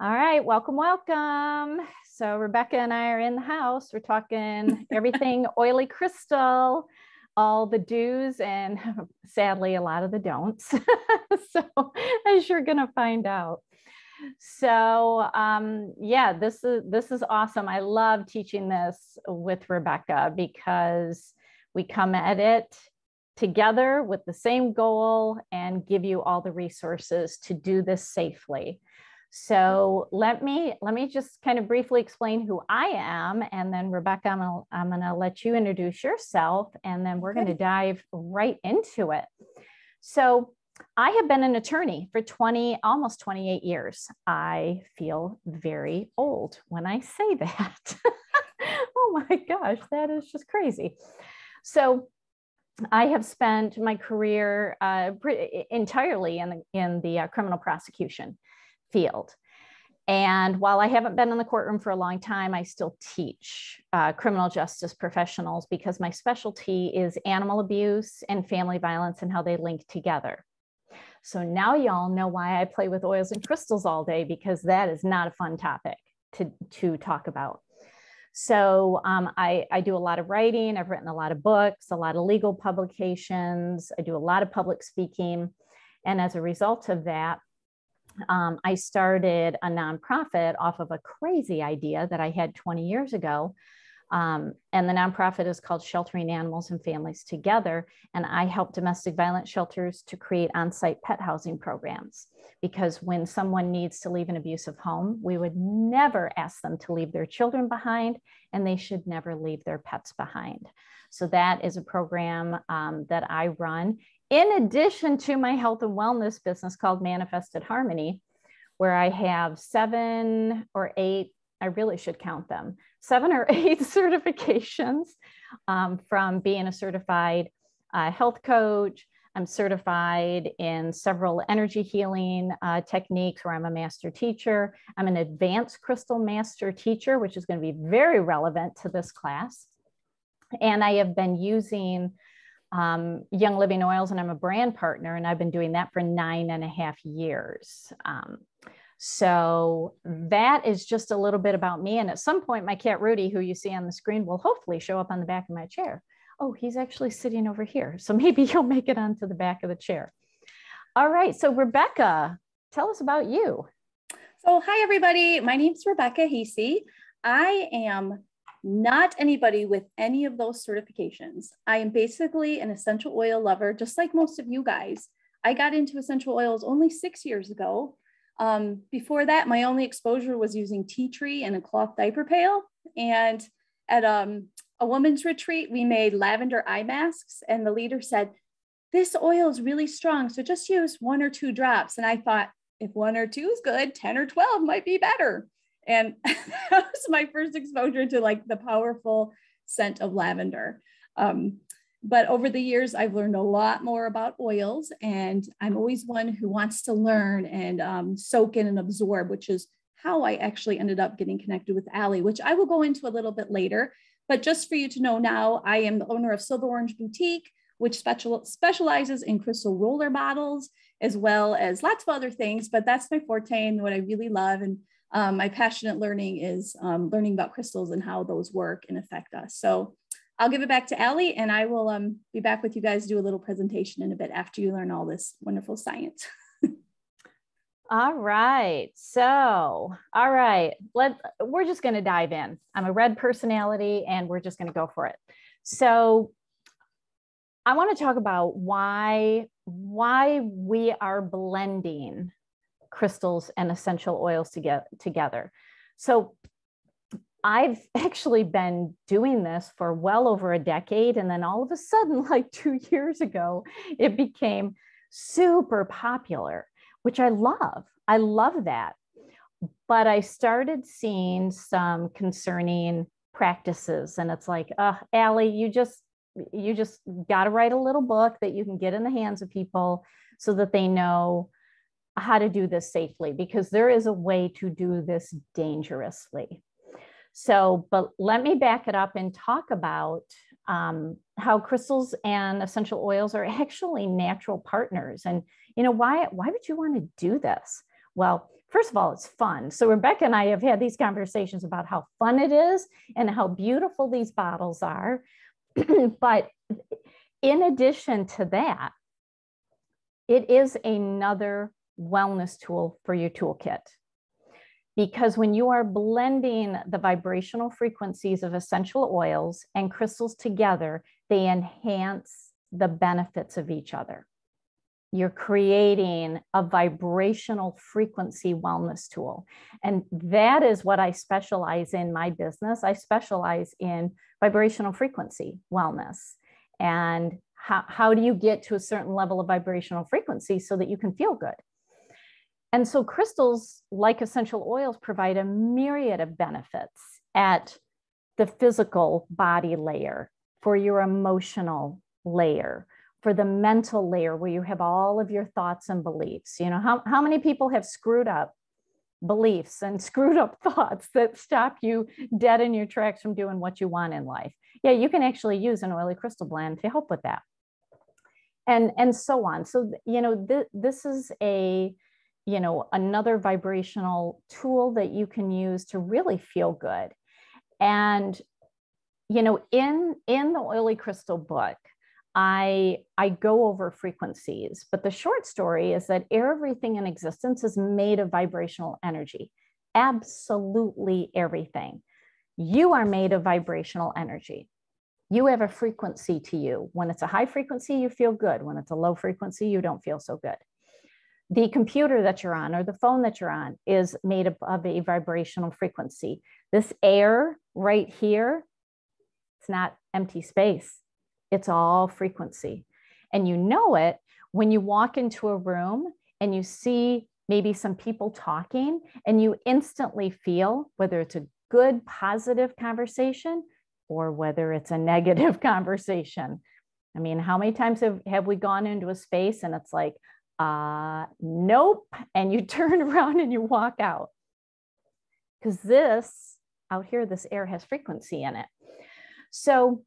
All right, welcome, welcome. So Rebecca and I are in the house. We're talking everything oily crystal, all the do's and sadly a lot of the don'ts. so as you're gonna find out. So um, yeah, this is this is awesome. I love teaching this with Rebecca because we come at it together with the same goal and give you all the resources to do this safely. So let me let me just kind of briefly explain who I am, and then Rebecca, I'm gonna, I'm gonna let you introduce yourself, and then we're gonna dive right into it. So I have been an attorney for 20, almost 28 years. I feel very old when I say that. oh my gosh, that is just crazy. So I have spent my career uh, entirely in the, in the uh, criminal prosecution field. And while I haven't been in the courtroom for a long time, I still teach uh, criminal justice professionals because my specialty is animal abuse and family violence and how they link together. So now y'all know why I play with oils and crystals all day because that is not a fun topic to, to talk about. So um, I, I do a lot of writing. I've written a lot of books, a lot of legal publications. I do a lot of public speaking. And as a result of that, um, I started a nonprofit off of a crazy idea that I had 20 years ago. Um, and the nonprofit is called Sheltering Animals and Families Together. And I help domestic violence shelters to create on site pet housing programs. Because when someone needs to leave an abusive home, we would never ask them to leave their children behind, and they should never leave their pets behind. So, that is a program um, that I run in addition to my health and wellness business called Manifested Harmony, where I have seven or eight, I really should count them, seven or eight certifications um, from being a certified uh, health coach. I'm certified in several energy healing uh, techniques where I'm a master teacher. I'm an advanced crystal master teacher, which is going to be very relevant to this class. And I have been using um, Young Living Oils, and I'm a brand partner, and I've been doing that for nine and a half years. Um, so that is just a little bit about me. And at some point, my cat Rudy, who you see on the screen, will hopefully show up on the back of my chair. Oh, he's actually sitting over here. So maybe he'll make it onto the back of the chair. All right. So, Rebecca, tell us about you. So, hi, everybody. My name is Rebecca Hasey. I am not anybody with any of those certifications. I am basically an essential oil lover, just like most of you guys. I got into essential oils only six years ago. Um, before that, my only exposure was using tea tree and a cloth diaper pail. And at um, a woman's retreat, we made lavender eye masks, and the leader said, This oil is really strong, so just use one or two drops. And I thought, if one or two is good, 10 or 12 might be better. And that was my first exposure to like the powerful scent of lavender. Um, but over the years, I've learned a lot more about oils, and I'm always one who wants to learn and um, soak in and absorb, which is how I actually ended up getting connected with Allie, which I will go into a little bit later. But just for you to know now, I am the owner of Silver Orange Boutique, which special, specializes in crystal roller bottles, as well as lots of other things. But that's my forte and what I really love. And um, my passionate learning is um, learning about crystals and how those work and affect us. So I'll give it back to Allie and I will um, be back with you guys to do a little presentation in a bit after you learn all this wonderful science. all right. So, all right, let we're just going to dive in. I'm a red personality and we're just going to go for it. So, I want to talk about why why we are blending crystals and essential oils to get together. So I've actually been doing this for well over a decade. And then all of a sudden, like two years ago, it became super popular, which I love. I love that. But I started seeing some concerning practices. And it's like, uh, Allie, you just you just got to write a little book that you can get in the hands of people so that they know how to do this safely because there is a way to do this dangerously. So, but let me back it up and talk about um, how crystals and essential oils are actually natural partners. And you know why? Why would you want to do this? Well, first of all, it's fun. So Rebecca and I have had these conversations about how fun it is and how beautiful these bottles are. but in addition to that, it is another wellness tool for your toolkit. Because when you are blending the vibrational frequencies of essential oils and crystals together, they enhance the benefits of each other. You're creating a vibrational frequency wellness tool. And that is what I specialize in my business. I specialize in vibrational frequency wellness. And how, how do you get to a certain level of vibrational frequency so that you can feel good? And so crystals, like essential oils, provide a myriad of benefits at the physical body layer, for your emotional layer, for the mental layer where you have all of your thoughts and beliefs. You know, how, how many people have screwed up beliefs and screwed up thoughts that stop you dead in your tracks from doing what you want in life? Yeah, you can actually use an oily crystal blend to help with that. And, and so on. So, you know, th- this is a you know, another vibrational tool that you can use to really feel good. And, you know, in in the oily crystal book, I I go over frequencies, but the short story is that everything in existence is made of vibrational energy. Absolutely everything. You are made of vibrational energy. You have a frequency to you. When it's a high frequency, you feel good. When it's a low frequency, you don't feel so good the computer that you're on or the phone that you're on is made up of a vibrational frequency. This air right here, it's not empty space, it's all frequency. And you know it when you walk into a room and you see maybe some people talking and you instantly feel whether it's a good, positive conversation or whether it's a negative conversation. I mean, how many times have, have we gone into a space and it's like, uh, nope. And you turn around and you walk out. Because this out here, this air has frequency in it. So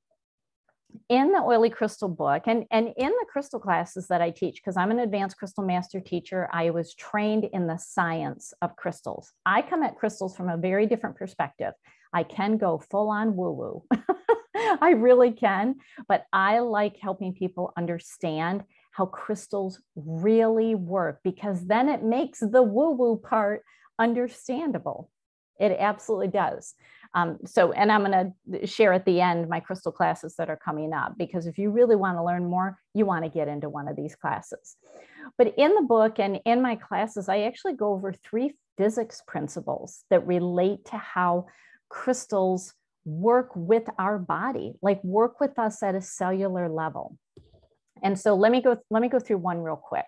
in the oily crystal book and, and in the crystal classes that I teach, because I'm an advanced crystal master teacher, I was trained in the science of crystals. I come at crystals from a very different perspective. I can go full on woo woo. I really can, but I like helping people understand how crystals really work because then it makes the woo woo part understandable. It absolutely does. Um, so, and I'm going to share at the end my crystal classes that are coming up because if you really want to learn more, you want to get into one of these classes. But in the book and in my classes, I actually go over three physics principles that relate to how crystals work with our body, like work with us at a cellular level. And so let me go, let me go through one real quick.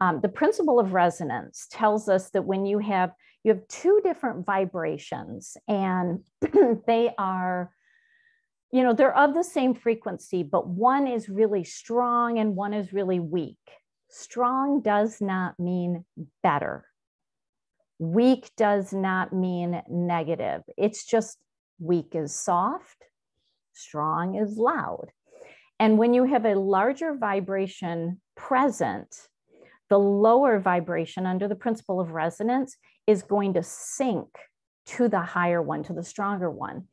Um, the principle of resonance tells us that when you have you have two different vibrations and they are you know they're of the same frequency but one is really strong and one is really weak. Strong does not mean better. Weak does not mean negative. It's just weak is soft strong is loud and when you have a larger vibration present, the lower vibration under the principle of resonance is going to sync to the higher one, to the stronger one.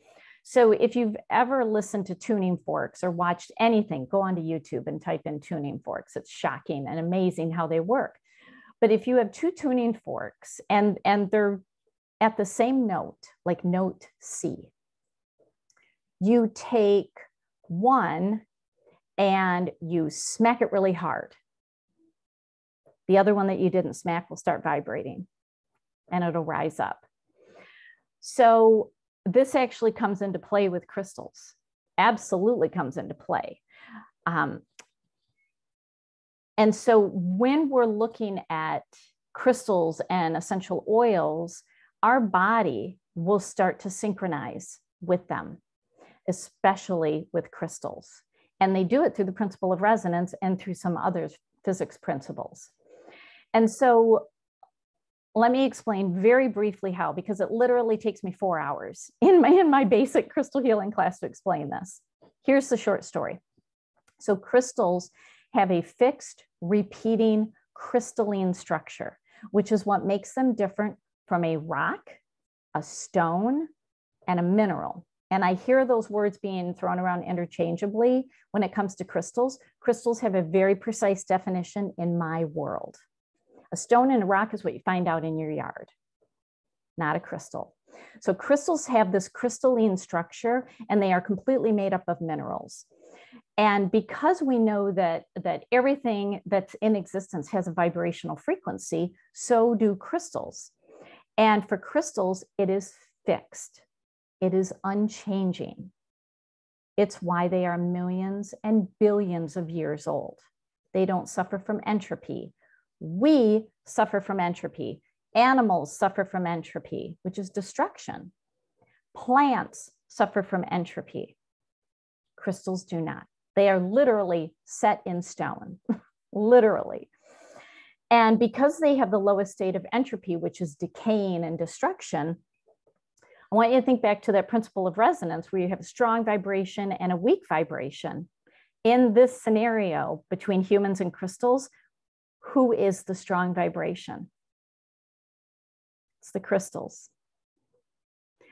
So if you've ever listened to tuning forks or watched anything, go onto YouTube and type in tuning forks. It's shocking and amazing how they work. But if you have two tuning forks and, and they're at the same note, like note C, you take one and you smack it really hard. The other one that you didn't smack will start vibrating and it'll rise up. So, this actually comes into play with crystals, absolutely comes into play. Um, and so, when we're looking at crystals and essential oils, our body will start to synchronize with them, especially with crystals. And they do it through the principle of resonance and through some other physics principles. And so let me explain very briefly how, because it literally takes me four hours in my, in my basic crystal healing class to explain this. Here's the short story. So crystals have a fixed repeating crystalline structure, which is what makes them different from a rock, a stone, and a mineral. And I hear those words being thrown around interchangeably when it comes to crystals. Crystals have a very precise definition in my world. A stone and a rock is what you find out in your yard, not a crystal. So crystals have this crystalline structure and they are completely made up of minerals. And because we know that, that everything that's in existence has a vibrational frequency, so do crystals. And for crystals, it is fixed, it is unchanging. It's why they are millions and billions of years old. They don't suffer from entropy. We suffer from entropy. Animals suffer from entropy, which is destruction. Plants suffer from entropy. Crystals do not. They are literally set in stone, literally. And because they have the lowest state of entropy, which is decaying and destruction, I want you to think back to that principle of resonance where you have a strong vibration and a weak vibration. In this scenario between humans and crystals, who is the strong vibration? It's the crystals.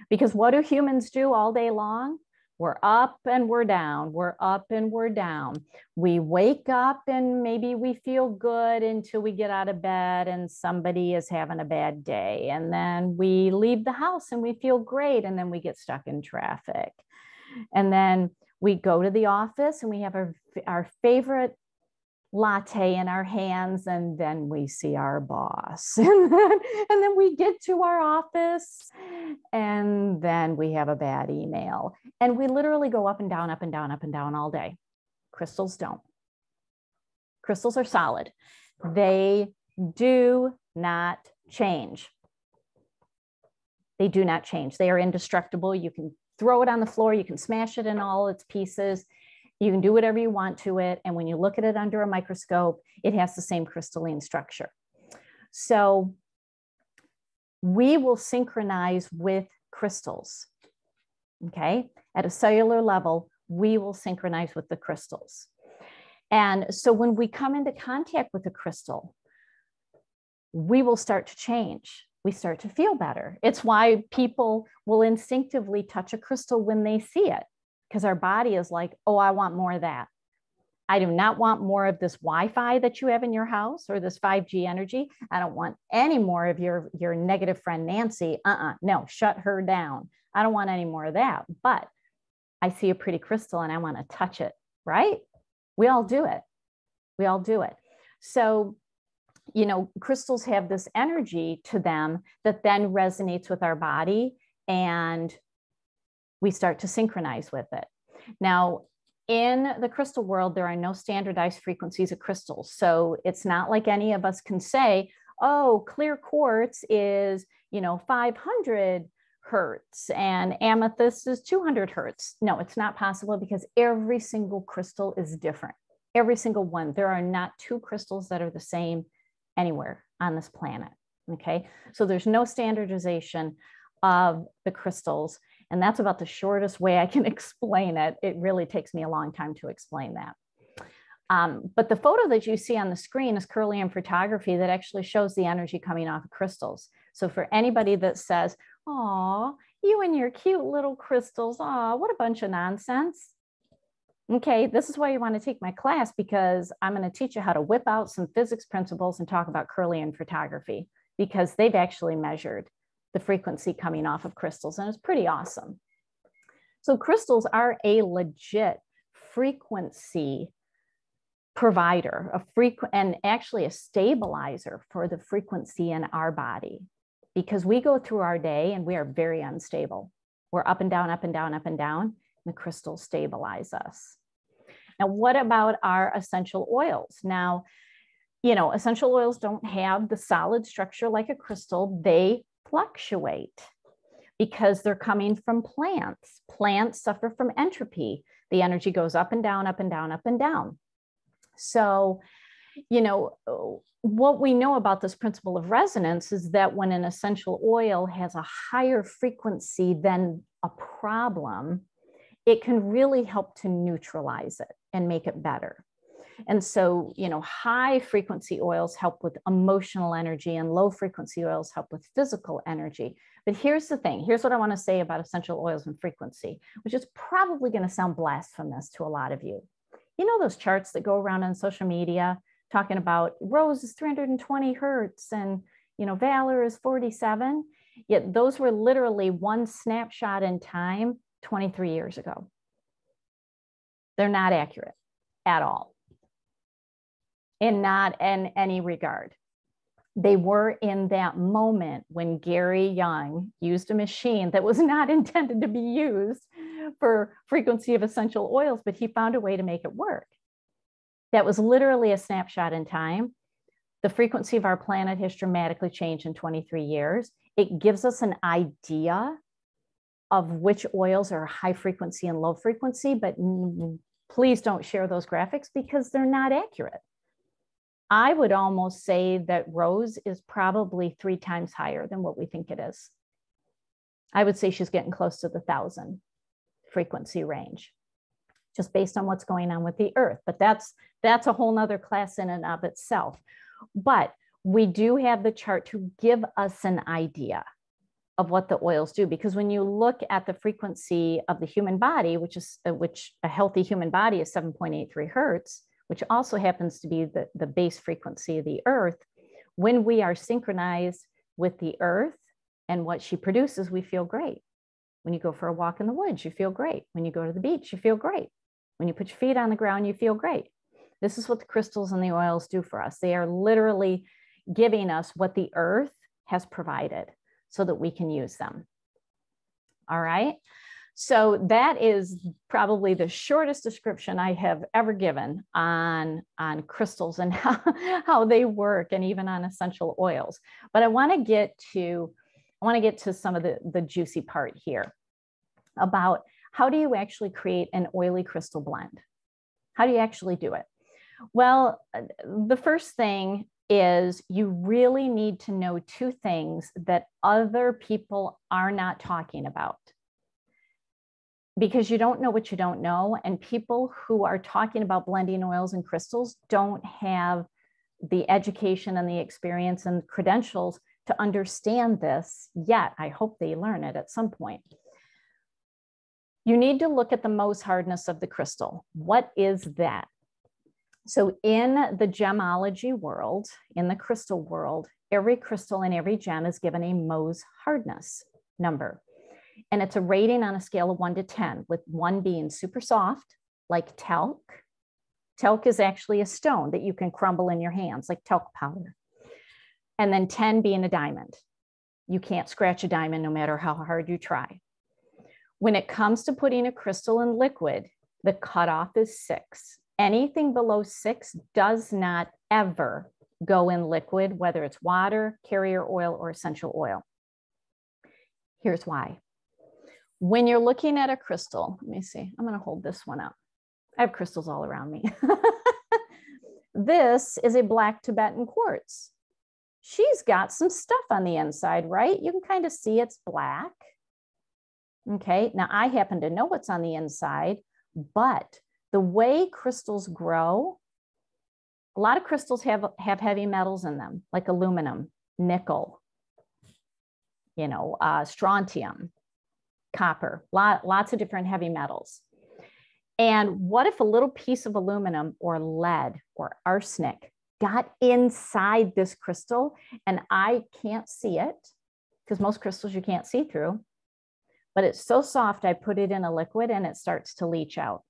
Because what do humans do all day long? We're up and we're down. We're up and we're down. We wake up and maybe we feel good until we get out of bed and somebody is having a bad day. And then we leave the house and we feel great. And then we get stuck in traffic. And then we go to the office and we have our, our favorite latte in our hands and then we see our boss. And then, and then we get to our office and then we have a bad email. And we literally go up and down up and down up and down all day. Crystals don't. Crystals are solid. They do not change. They do not change. They are indestructible. You can throw it on the floor. You can smash it in all its pieces you can do whatever you want to it. And when you look at it under a microscope, it has the same crystalline structure. So we will synchronize with crystals. Okay. At a cellular level, we will synchronize with the crystals. And so when we come into contact with a crystal, we will start to change. We start to feel better. It's why people will instinctively touch a crystal when they see it because our body is like, oh, I want more of that. I do not want more of this Wi-Fi that you have in your house or this 5G energy. I don't want any more of your your negative friend Nancy. Uh-uh. No, shut her down. I don't want any more of that. But I see a pretty crystal and I want to touch it, right? We all do it. We all do it. So, you know, crystals have this energy to them that then resonates with our body and we start to synchronize with it. Now, in the crystal world, there are no standardized frequencies of crystals. So it's not like any of us can say, oh, clear quartz is, you know, 500 hertz and amethyst is 200 hertz. No, it's not possible because every single crystal is different. Every single one. There are not two crystals that are the same anywhere on this planet. Okay. So there's no standardization of the crystals. And that's about the shortest way I can explain it. It really takes me a long time to explain that. Um, but the photo that you see on the screen is Kirlian photography that actually shows the energy coming off of crystals. So for anybody that says, oh, you and your cute little crystals, oh, what a bunch of nonsense. Okay, this is why you want to take my class because I'm going to teach you how to whip out some physics principles and talk about Kirlian photography because they've actually measured the frequency coming off of crystals, and it's pretty awesome. So crystals are a legit frequency provider, a frequent and actually a stabilizer for the frequency in our body because we go through our day and we are very unstable. We're up and down, up and down, up and down. And the crystals stabilize us. Now, what about our essential oils? Now, you know, essential oils don't have the solid structure like a crystal. They fluctuate because they're coming from plants. Plants suffer from entropy. The energy goes up and down, up and down, up and down. So, you know, what we know about this principle of resonance is that when an essential oil has a higher frequency than a problem, it can really help to neutralize it and make it better. And so, you know, high frequency oils help with emotional energy and low frequency oils help with physical energy. But here's the thing here's what I want to say about essential oils and frequency, which is probably going to sound blasphemous to a lot of you. You know, those charts that go around on social media talking about rose is 320 hertz and, you know, valor is 47. Yet those were literally one snapshot in time 23 years ago. They're not accurate at all and not in any regard. They were in that moment when Gary Young used a machine that was not intended to be used for frequency of essential oils, but he found a way to make it work. That was literally a snapshot in time. The frequency of our planet has dramatically changed in 23 years. It gives us an idea of which oils are high frequency and low frequency, but please don't share those graphics because they're not accurate. I would almost say that rose is probably three times higher than what we think it is. I would say she's getting close to the thousand frequency range, just based on what's going on with the earth. But that's that's a whole nother class in and of itself. But we do have the chart to give us an idea of what the oils do because when you look at the frequency of the human body which is which a healthy human body is 7.83 hertz which also happens to be the, the base frequency of the earth, when we are synchronized with the earth and what she produces, we feel great. When you go for a walk in the woods, you feel great. When you go to the beach, you feel great. When you put your feet on the ground, you feel great. This is what the crystals and the oils do for us. They are literally giving us what the earth has provided so that we can use them. All right. So that is probably the shortest description I have ever given on, on crystals and how, how they work and even on essential oils. But I want to get to I want to get to some of the, the juicy part here about how do you actually create an oily crystal blend? How do you actually do it? Well, the first thing is you really need to know two things that other people are not talking about because you don't know what you don't know. And people who are talking about blending oils and crystals don't have the education and the experience and credentials to understand this yet. I hope they learn it at some point. You need to look at the Mohs hardness of the crystal. What is that? So, in the gemology world, in the crystal world, every crystal and every gem is given a Mohs hardness number. And it's a rating on a scale of one to 10, with one being super soft, like talc. Talc is actually a stone that you can crumble in your hands, like talc powder. And then 10 being a diamond. You can't scratch a diamond no matter how hard you try. When it comes to putting a crystal in liquid, the cutoff is six. Anything below six does not ever go in liquid, whether it's water, carrier oil, or essential oil. Here's why when you're looking at a crystal, let me see, I'm going to hold this one up. I have crystals all around me. this is a black Tibetan quartz. She's got some stuff on the inside, right? You can kind of see it's black. Okay, now I happen to know what's on the inside, but the way crystals grow, a lot of crystals have, have heavy metals in them, like aluminum, nickel, you know, uh, strontium, copper, lot, lots of different heavy metals. And what if a little piece of aluminum or lead or arsenic got inside this crystal and I can't see it because most crystals you can't see through, but it's so soft, I put it in a liquid and it starts to leach out.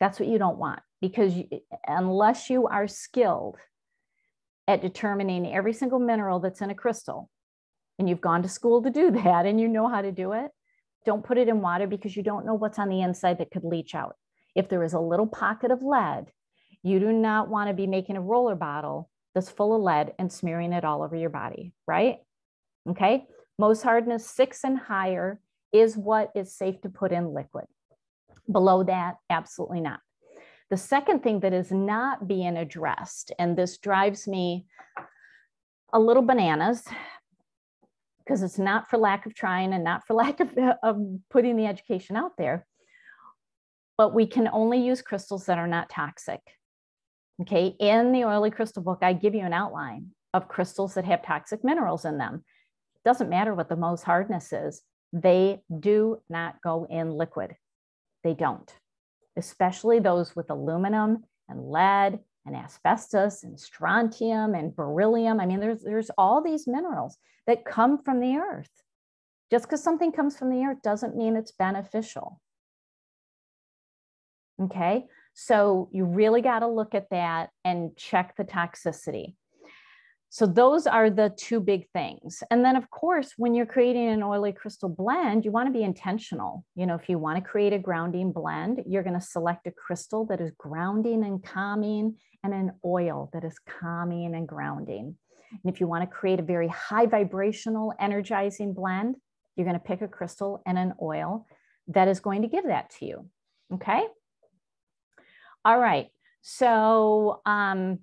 That's what you don't want because you, unless you are skilled at determining every single mineral that's in a crystal, and you've gone to school to do that and you know how to do it, don't put it in water because you don't know what's on the inside that could leach out. If there is a little pocket of lead, you do not want to be making a roller bottle that's full of lead and smearing it all over your body, right? Okay. Mohs hardness six and higher is what is safe to put in liquid. Below that, absolutely not. The second thing that is not being addressed, and this drives me a little bananas because it's not for lack of trying and not for lack of, of putting the education out there. but we can only use crystals that are not toxic. Okay, in the oily crystal book, I give you an outline of crystals that have toxic minerals in them. Doesn't matter what the Mohs hardness is, they do not go in liquid. They don't, especially those with aluminum and lead and asbestos and strontium and beryllium. I mean, there's, there's all these minerals that come from the earth. Just because something comes from the earth doesn't mean it's beneficial. Okay, so you really got to look at that and check the toxicity. So those are the two big things. And then of course, when you're creating an oily crystal blend, you want to be intentional. You know, if you want to create a grounding blend, you're going to select a crystal that is grounding and calming and an oil that is calming and grounding. And if you want to create a very high vibrational energizing blend, you're going to pick a crystal and an oil that is going to give that to you. Okay. All right. So um,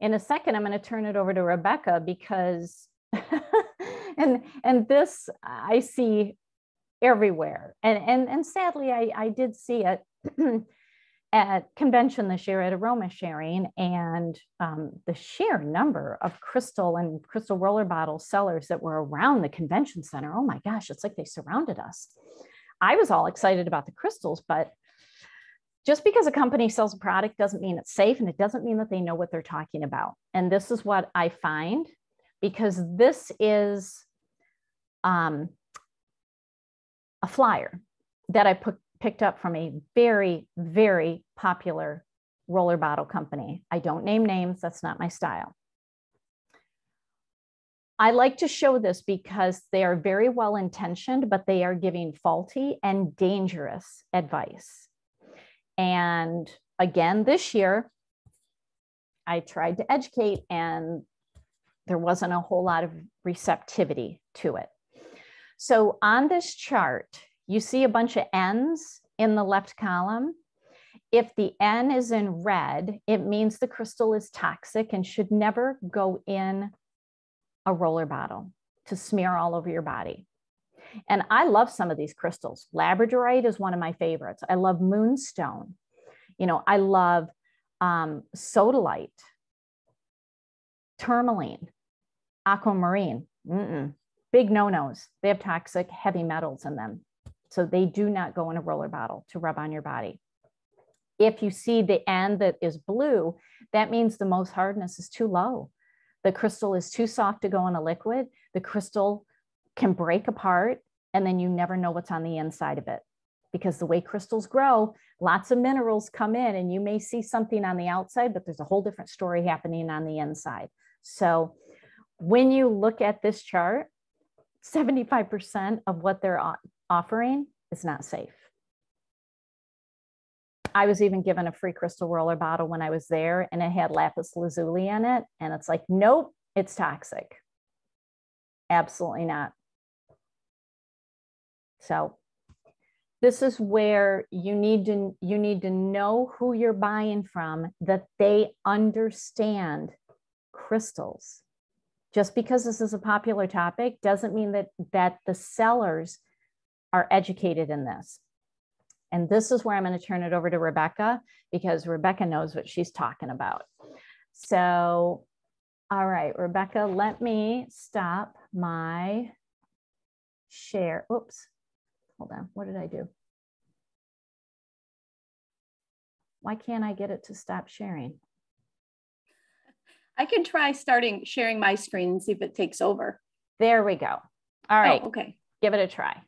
in a second, I'm going to turn it over to Rebecca because, and and this I see everywhere, and and and sadly, I I did see it. at convention this year at aroma sharing and um, the sheer number of crystal and crystal roller bottle sellers that were around the convention center oh my gosh it's like they surrounded us i was all excited about the crystals but just because a company sells a product doesn't mean it's safe and it doesn't mean that they know what they're talking about. And this is what I find because this is um, a flyer that I put, picked up from a very, very popular roller bottle company. I don't name names, that's not my style. I like to show this because they are very well intentioned, but they are giving faulty and dangerous advice. And again, this year, I tried to educate and there wasn't a whole lot of receptivity to it. So on this chart, you see a bunch of N's in the left column. If the N is in red, it means the crystal is toxic and should never go in a roller bottle to smear all over your body. And I love some of these crystals. Labradorite is one of my favorites. I love moonstone. You know, I love um, sodalite, tourmaline, aquamarine. Mm-mm. Big no-nos. They have toxic heavy metals in them. So they do not go in a roller bottle to rub on your body. If you see the end that is blue, that means the Mohs hardness is too low. The crystal is too soft to go in a liquid. The crystal can break apart and then you never know what's on the inside of it. Because the way crystals grow, lots of minerals come in and you may see something on the outside, but there's a whole different story happening on the inside. So when you look at this chart, 75% of what they're offering is not safe. I was even given a free crystal roller bottle when I was there and it had lapis lazuli in it. And it's like, nope, it's toxic. Absolutely not. So this is where you need to you need to know who you're buying from that they understand crystals just because this is a popular topic doesn't mean that that the sellers are educated in this and this is where i'm going to turn it over to rebecca because rebecca knows what she's talking about so all right rebecca let me stop my share oops Hold on, what did I do? Why can't I get it to stop sharing? I can try starting sharing my screen and see if it takes over. There we go. All right. Oh, okay. Give it a try.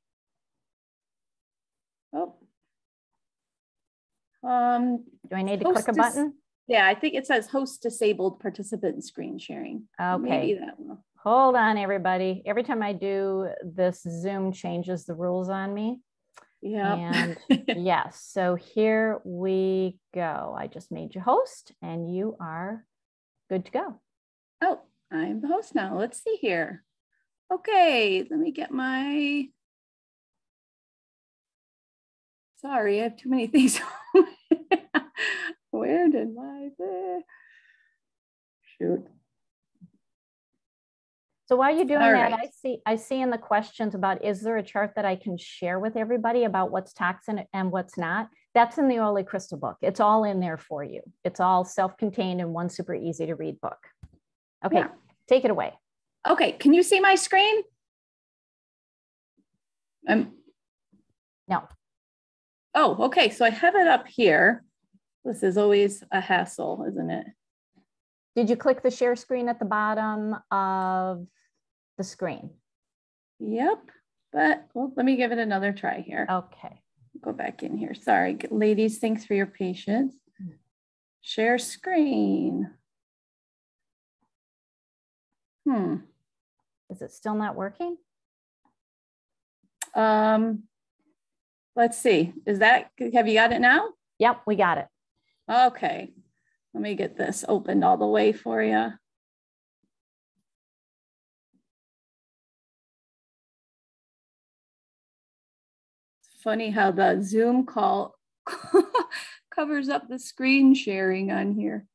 Oh. Um, Do I need to click a button? Yeah, I think it says host disabled participant screen sharing. Okay. Maybe that will. Hold on, everybody. Every time I do this, Zoom changes the rules on me. Yeah. And yes, so here we go. I just made you host and you are good to go. Oh, I'm the host now. Let's see here. Okay, let me get my. Sorry, I have too many things. Where did my. Shoot. So while you're doing All that, right. I see I see in the questions about is there a chart that I can share with everybody about what's toxin and what's not? That's in the Oily Crystal book. It's all in there for you. It's all self-contained in one super easy to read book. Okay, yeah. take it away. Okay, can you see my screen? Um, no. Oh, okay. So I have it up here. This is always a hassle, isn't it? Did you click the share screen at the bottom of the screen? Yep. But well, let me give it another try here. Okay. Go back in here. Sorry, ladies. Thanks for your patience. Share screen. Hmm. Is it still not working? Um, let's see. Is that, have you got it now? Yep, we got it. Okay. Let me get this opened all the way for you. It's funny how the Zoom call covers up the screen sharing on here.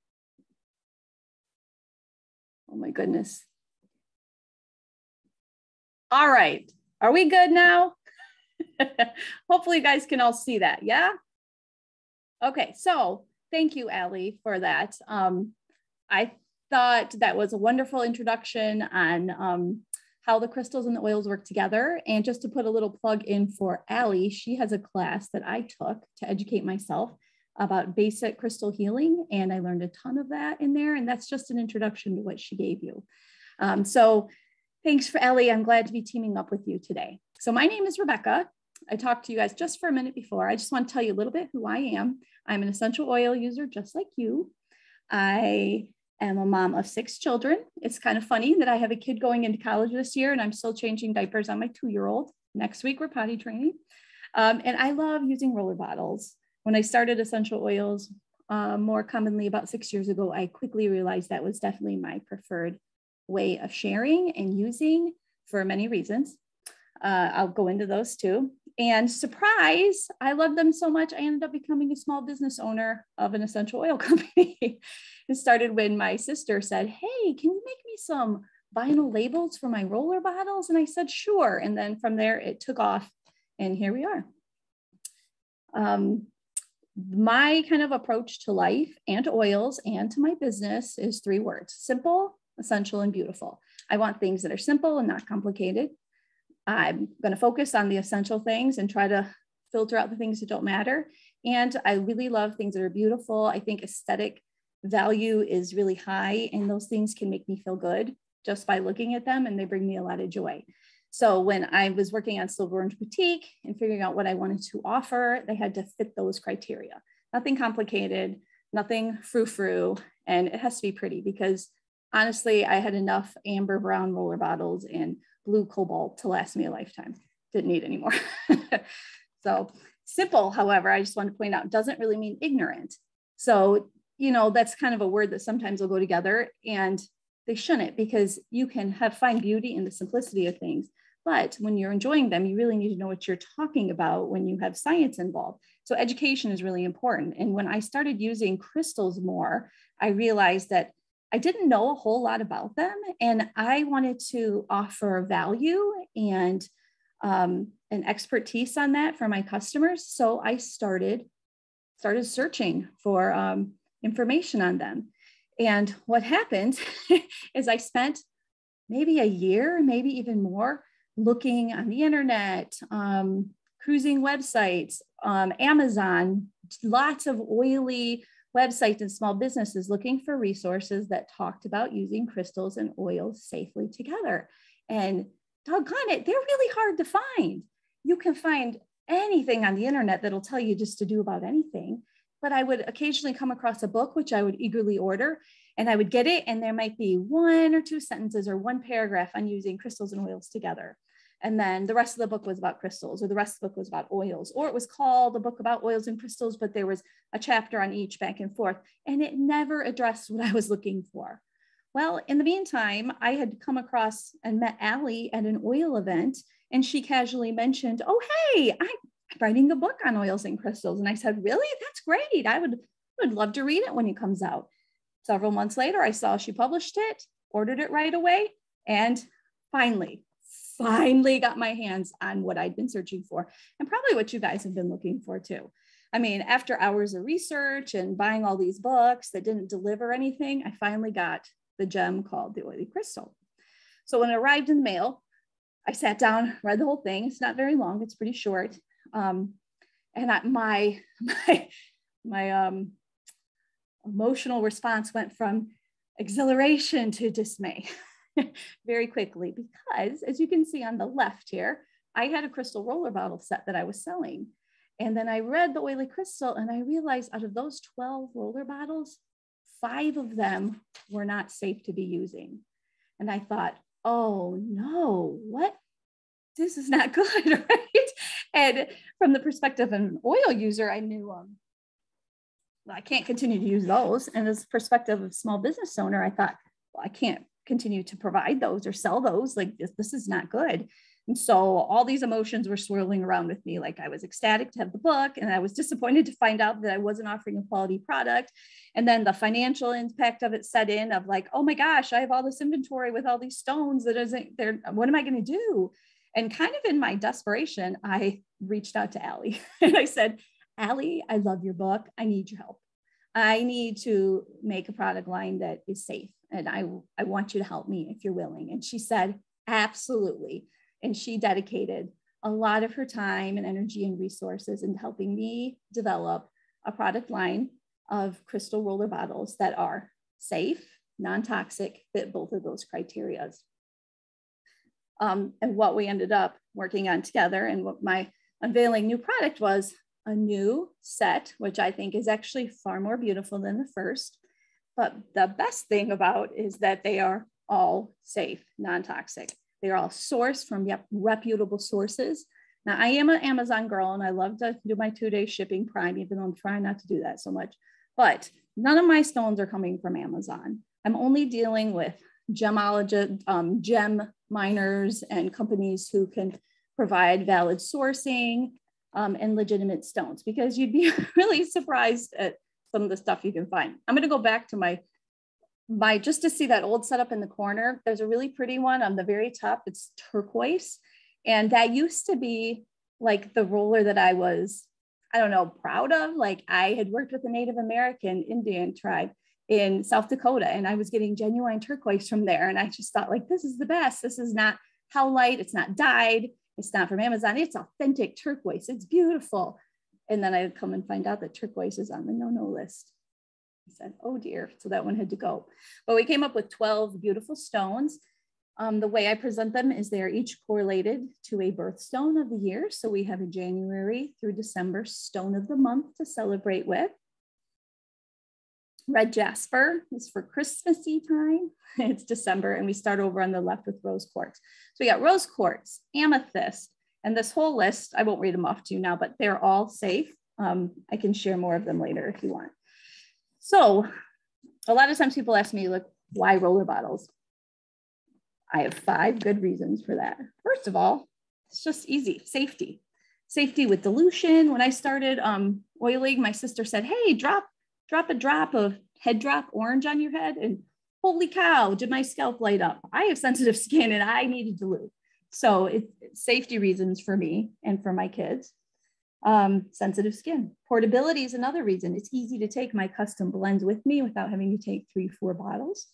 Oh my goodness. All right. Are we good now? Hopefully you guys can all see that. Yeah. Okay. So thank you, Allie, for that. Um, I thought that was a wonderful introduction on um, how the crystals and the oils work together. And just to put a little plug in for Allie, she has a class that I took to educate myself about basic crystal healing. And I learned a ton of that in there. And that's just an introduction to what she gave you. Um, so Thanks for Ellie. I'm glad to be teaming up with you today. So my name is Rebecca. I talked to you guys just for a minute before. I just want to tell you a little bit who I am. I'm an essential oil user just like you. I am a mom of six children. It's kind of funny that I have a kid going into college this year and I'm still changing diapers on my two-year-old. Next week we're potty training. Um, and I love using roller bottles. When I started essential oils uh, more commonly about six years ago, I quickly realized that was definitely my preferred way of sharing and using for many reasons. Uh, I'll go into those too. And surprise, I love them so much, I ended up becoming a small business owner of an essential oil company. it started when my sister said, Hey, can you make me some vinyl labels for my roller bottles? And I said, Sure. And then from there, it took off, and here we are. Um, my kind of approach to life and to oils and to my business is three words simple, essential, and beautiful. I want things that are simple and not complicated. I'm going to focus on the essential things and try to filter out the things that don't matter. And I really love things that are beautiful. I think aesthetic value is really high, and those things can make me feel good just by looking at them, and they bring me a lot of joy. So when I was working on Silver Orange Boutique and figuring out what I wanted to offer, they had to fit those criteria. Nothing complicated, nothing frou-frou, and it has to be pretty because honestly, I had enough amber brown roller bottles and blue cobalt to last me a lifetime. Didn't need any more. so simple, however, I just want to point out doesn't really mean ignorant. So, you know, that's kind of a word that sometimes will go together and they shouldn't because you can have find beauty in the simplicity of things. But when you're enjoying them, you really need to know what you're talking about when you have science involved. So education is really important. And when I started using crystals more, I realized that I didn't know a whole lot about them, and I wanted to offer value and um, an expertise on that for my customers. So I started started searching for um, information on them. And what happened is I spent maybe a year, maybe even more, looking on the internet, um, cruising websites, um, Amazon, lots of oily websites and small businesses looking for resources that talked about using crystals and oils safely together. And doggone it, they're really hard to find. You can find anything on the internet that'll tell you just to do about anything. But I would occasionally come across a book, which I would eagerly order, and I would get it, and there might be one or two sentences or one paragraph on using crystals and oils together. And then the rest of the book was about crystals, or the rest of the book was about oils, or it was called a book about oils and crystals, but there was a chapter on each back and forth. And it never addressed what I was looking for. Well, in the meantime, I had come across and met Allie at an oil event, and she casually mentioned, Oh, hey, I'm writing a book on oils and crystals. And I said, Really? That's great. I would, would love to read it when it comes out. Several months later, I saw she published it, ordered it right away, and finally finally got my hands on what I'd been searching for and probably what you guys have been looking for too. I mean, after hours of research and buying all these books that didn't deliver anything, I finally got the gem called the oily crystal. So when it arrived in the mail, I sat down, read the whole thing. It's not very long, it's pretty short. Um, and I, my, my, my um, emotional response went from exhilaration to dismay very quickly because as you can see on the left here, I had a crystal roller bottle set that I was selling. And then I read the oily crystal and I realized out of those 12 roller bottles, five of them were not safe to be using. And I thought, oh no, what? This is not good, right? And from the perspective of an oil user, I knew um, well, I can't continue to use those. And as perspective of small business owner, I thought, well, I can't continue to provide those or sell those. Like this, this is not good. And so all these emotions were swirling around with me. Like I was ecstatic to have the book, and I was disappointed to find out that I wasn't offering a quality product. And then the financial impact of it set in of like, oh my gosh, I have all this inventory with all these stones that isn't there. What am I going to do? And kind of in my desperation, I reached out to Allie and I said, Allie, I love your book. I need your help. I need to make a product line that is safe. And I, I want you to help me if you're willing. And she said, absolutely. And she dedicated a lot of her time and energy and resources in helping me develop a product line of crystal roller bottles that are safe, non-toxic, fit both of those criterias. Um, and what we ended up working on together and what my unveiling new product was a new set, which I think is actually far more beautiful than the first. But the best thing about is that they are all safe, non-toxic. They're all sourced from reputable sources. Now, I am an Amazon girl and I love to do my two day shipping prime, even though I'm trying not to do that so much. But none of my stones are coming from Amazon. I'm only dealing with gemology, um, gem miners and companies who can provide valid sourcing um, and legitimate stones because you'd be really surprised at some of the stuff you can find. I'm going to go back to my my just to see that old setup in the corner. There's a really pretty one on the very top. It's turquoise, and that used to be like the roller that I was, I don't know, proud of. Like I had worked with a Native American Indian tribe in South Dakota, and I was getting genuine turquoise from there, and I just thought like this is the best. This is not howlite. It's not dyed. It's not from Amazon. It's authentic turquoise. It's beautiful. And then I would come and find out that turquoise is on the no-no list. I said, oh dear. So that one had to go. But we came up with 12 beautiful stones. Um, the way I present them is they are each correlated to a birthstone of the year. So we have a January through December stone of the month to celebrate with. Red jasper is for Christmassy time. It's December, and we start over on the left with rose quartz. So we got rose quartz, amethyst, and this whole list, I won't read them off to you now, but they're all safe. Um, I can share more of them later if you want. So a lot of times people ask me, like, why roller bottles? I have five good reasons for that. First of all, it's just easy, safety. Safety with dilution. When I started um, oiling, my sister said, hey, drop drop a drop of head drop orange on your head and holy cow, did my scalp light up? I have sensitive skin and I need to dilute. So it's safety reasons for me and for my kids. Um, sensitive skin. Portability is another reason. It's easy to take my custom blends with me without having to take three, four bottles.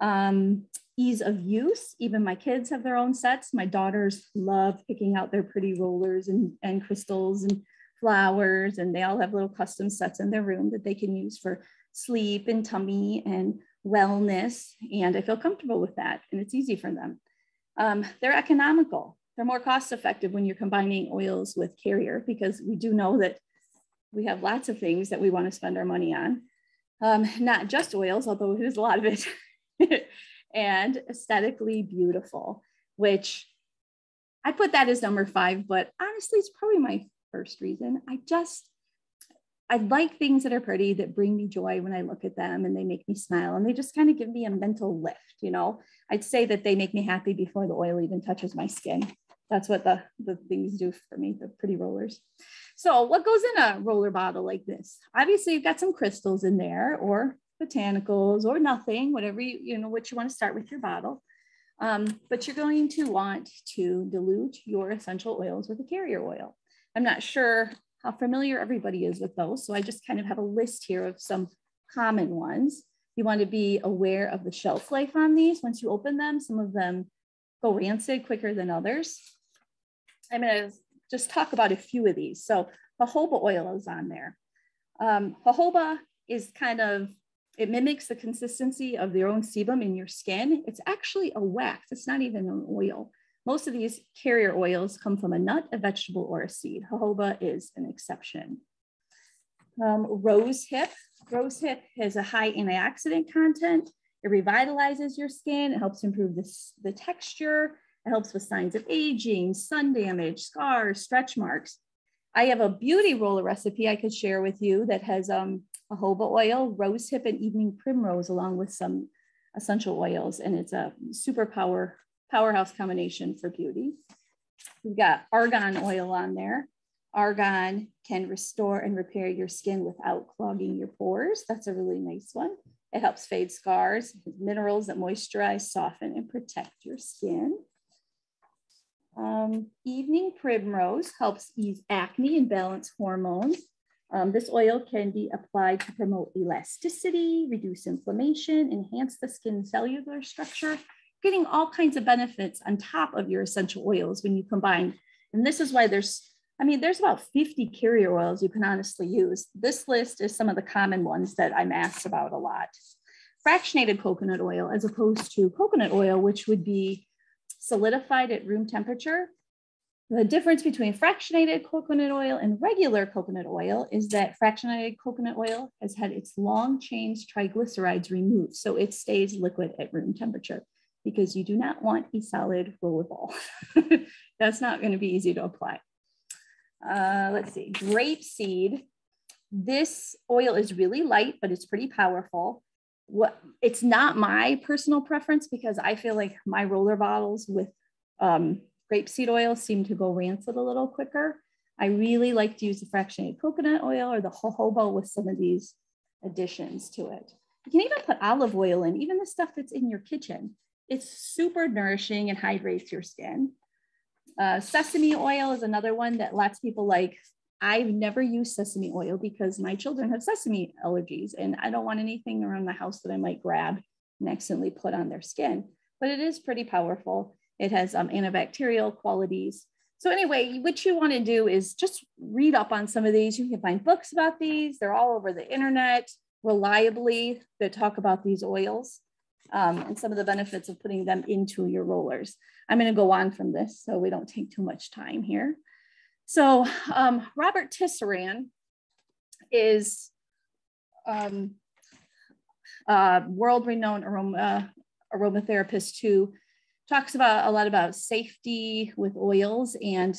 Um, ease of use. Even my kids have their own sets. My daughters love picking out their pretty rollers and, and crystals and flowers, and they all have little custom sets in their room that they can use for sleep and tummy and wellness. And I feel comfortable with that, and it's easy for them. Um, they're economical. They're more cost effective when you're combining oils with carrier because we do know that we have lots of things that we want to spend our money on. Um, not just oils, although there's a lot of it, and aesthetically beautiful, which I put that as number five, but honestly, it's probably my first reason. I just, I like things that are pretty that bring me joy when I look at them and they make me smile and they just kind of give me a mental lift, you know. I'd say that they make me happy before the oil even touches my skin. That's what the, the things do for me, the pretty rollers. So what goes in a roller bottle like this? Obviously you've got some crystals in there or botanicals or nothing, whatever you, you know, what you want to start with your bottle. Um, but you're going to want to dilute your essential oils with a carrier oil. I'm not sure how familiar everybody is with those. So I just kind of have a list here of some common ones. You want to be aware of the shelf life on these. Once you open them, some of them go rancid quicker than others. I'm going to just talk about a few of these. So jojoba oil is on there. Um, jojoba is kind of, it mimics the consistency of your own sebum in your skin. It's actually a wax. It's not even an oil. Most of these carrier oils come from a nut, a vegetable, or a seed. Jojoba is an exception. Um, rose hip. Rose hip has a high antioxidant content. It revitalizes your skin. It helps improve this, the texture. It helps with signs of aging, sun damage, scars, stretch marks. I have a beauty roller recipe I could share with you that has um, jojoba oil, rose hip, and evening primrose, along with some essential oils. And it's a super power powerhouse combination for beauty. We've got argan oil on there. Argan can restore and repair your skin without clogging your pores. That's a really nice one. It helps fade scars, minerals that moisturize, soften, and protect your skin. Um, evening primrose helps ease acne and balance hormones. Um, this oil can be applied to promote elasticity, reduce inflammation, enhance the skin cellular structure, getting all kinds of benefits on top of your essential oils when you combine. And this is why there's, I mean, there's about 50 carrier oils you can honestly use. This list is some of the common ones that I'm asked about a lot. Fractionated coconut oil, as opposed to coconut oil, which would be solidified at room temperature. The difference between fractionated coconut oil and regular coconut oil is that fractionated coconut oil has had its long chain triglycerides removed, so it stays liquid at room temperature because you do not want a solid roller ball. That's not going to be easy to apply. Uh, let's see, grape seed. This oil is really light, but it's pretty powerful. What it's not my personal preference because I feel like my roller bottles with um, grapeseed oil seem to go rancid a little quicker. I really like to use the fractionated coconut oil or the jojoba with some of these additions to it. You can even put olive oil in, even the stuff that's in your kitchen. It's super nourishing and hydrates your skin. Uh, sesame oil is another one that lots of people like. I've never used sesame oil because my children have sesame allergies and I don't want anything around the house that I might grab and accidentally put on their skin. But it is pretty powerful. It has um, antibacterial qualities. So anyway, what you want to do is just read up on some of these. You can find books about these. They're all over the internet reliably that talk about these oils um, and some of the benefits of putting them into your rollers. I'm going to go on from this so we don't take too much time here. So um, Robert Tisserand is um, a world-renowned aroma, aromatherapist who talks about a lot about safety with oils and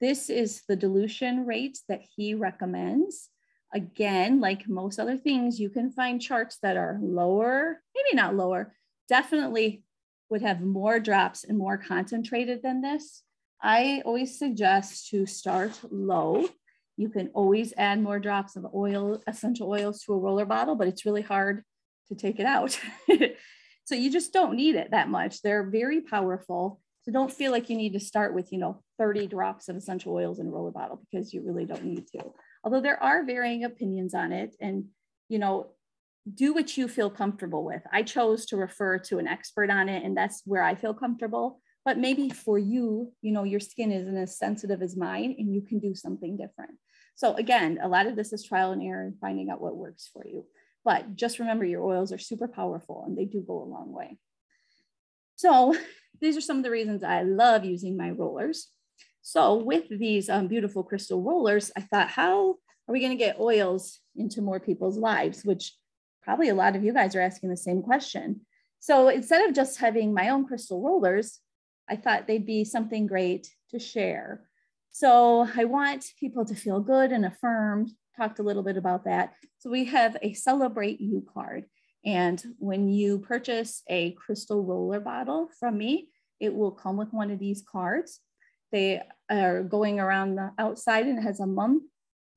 this is the dilution rates that he recommends. Again, like most other things, you can find charts that are lower, maybe not lower, definitely would have more drops and more concentrated than this. I always suggest to start low. You can always add more drops of oil, essential oils to a roller bottle, but it's really hard to take it out. so you just don't need it that much. They're very powerful. So don't feel like you need to start with, you know, 30 drops of essential oils in a roller bottle because you really don't need to although there are varying opinions on it and you know do what you feel comfortable with. I chose to refer to an expert on it and that's where i feel comfortable. But maybe for you you know your skin isn't as sensitive as mine and you can do something different. So again a lot of this is trial and error and finding out what works for you. But just remember your oils are super powerful and they do go a long way. So these are some of the reasons i love using my rollers so with these um, beautiful crystal rollers, I thought, how are we going to get oils into more people's lives? Which probably a lot of you guys are asking the same question. So instead of just having my own crystal rollers, I thought they'd be something great to share. So I want people to feel good and affirmed. Talked a little bit about that. So we have a Celebrate You card. And when you purchase a crystal roller bottle from me, it will come with one of these cards. They are going around the outside and it has a mum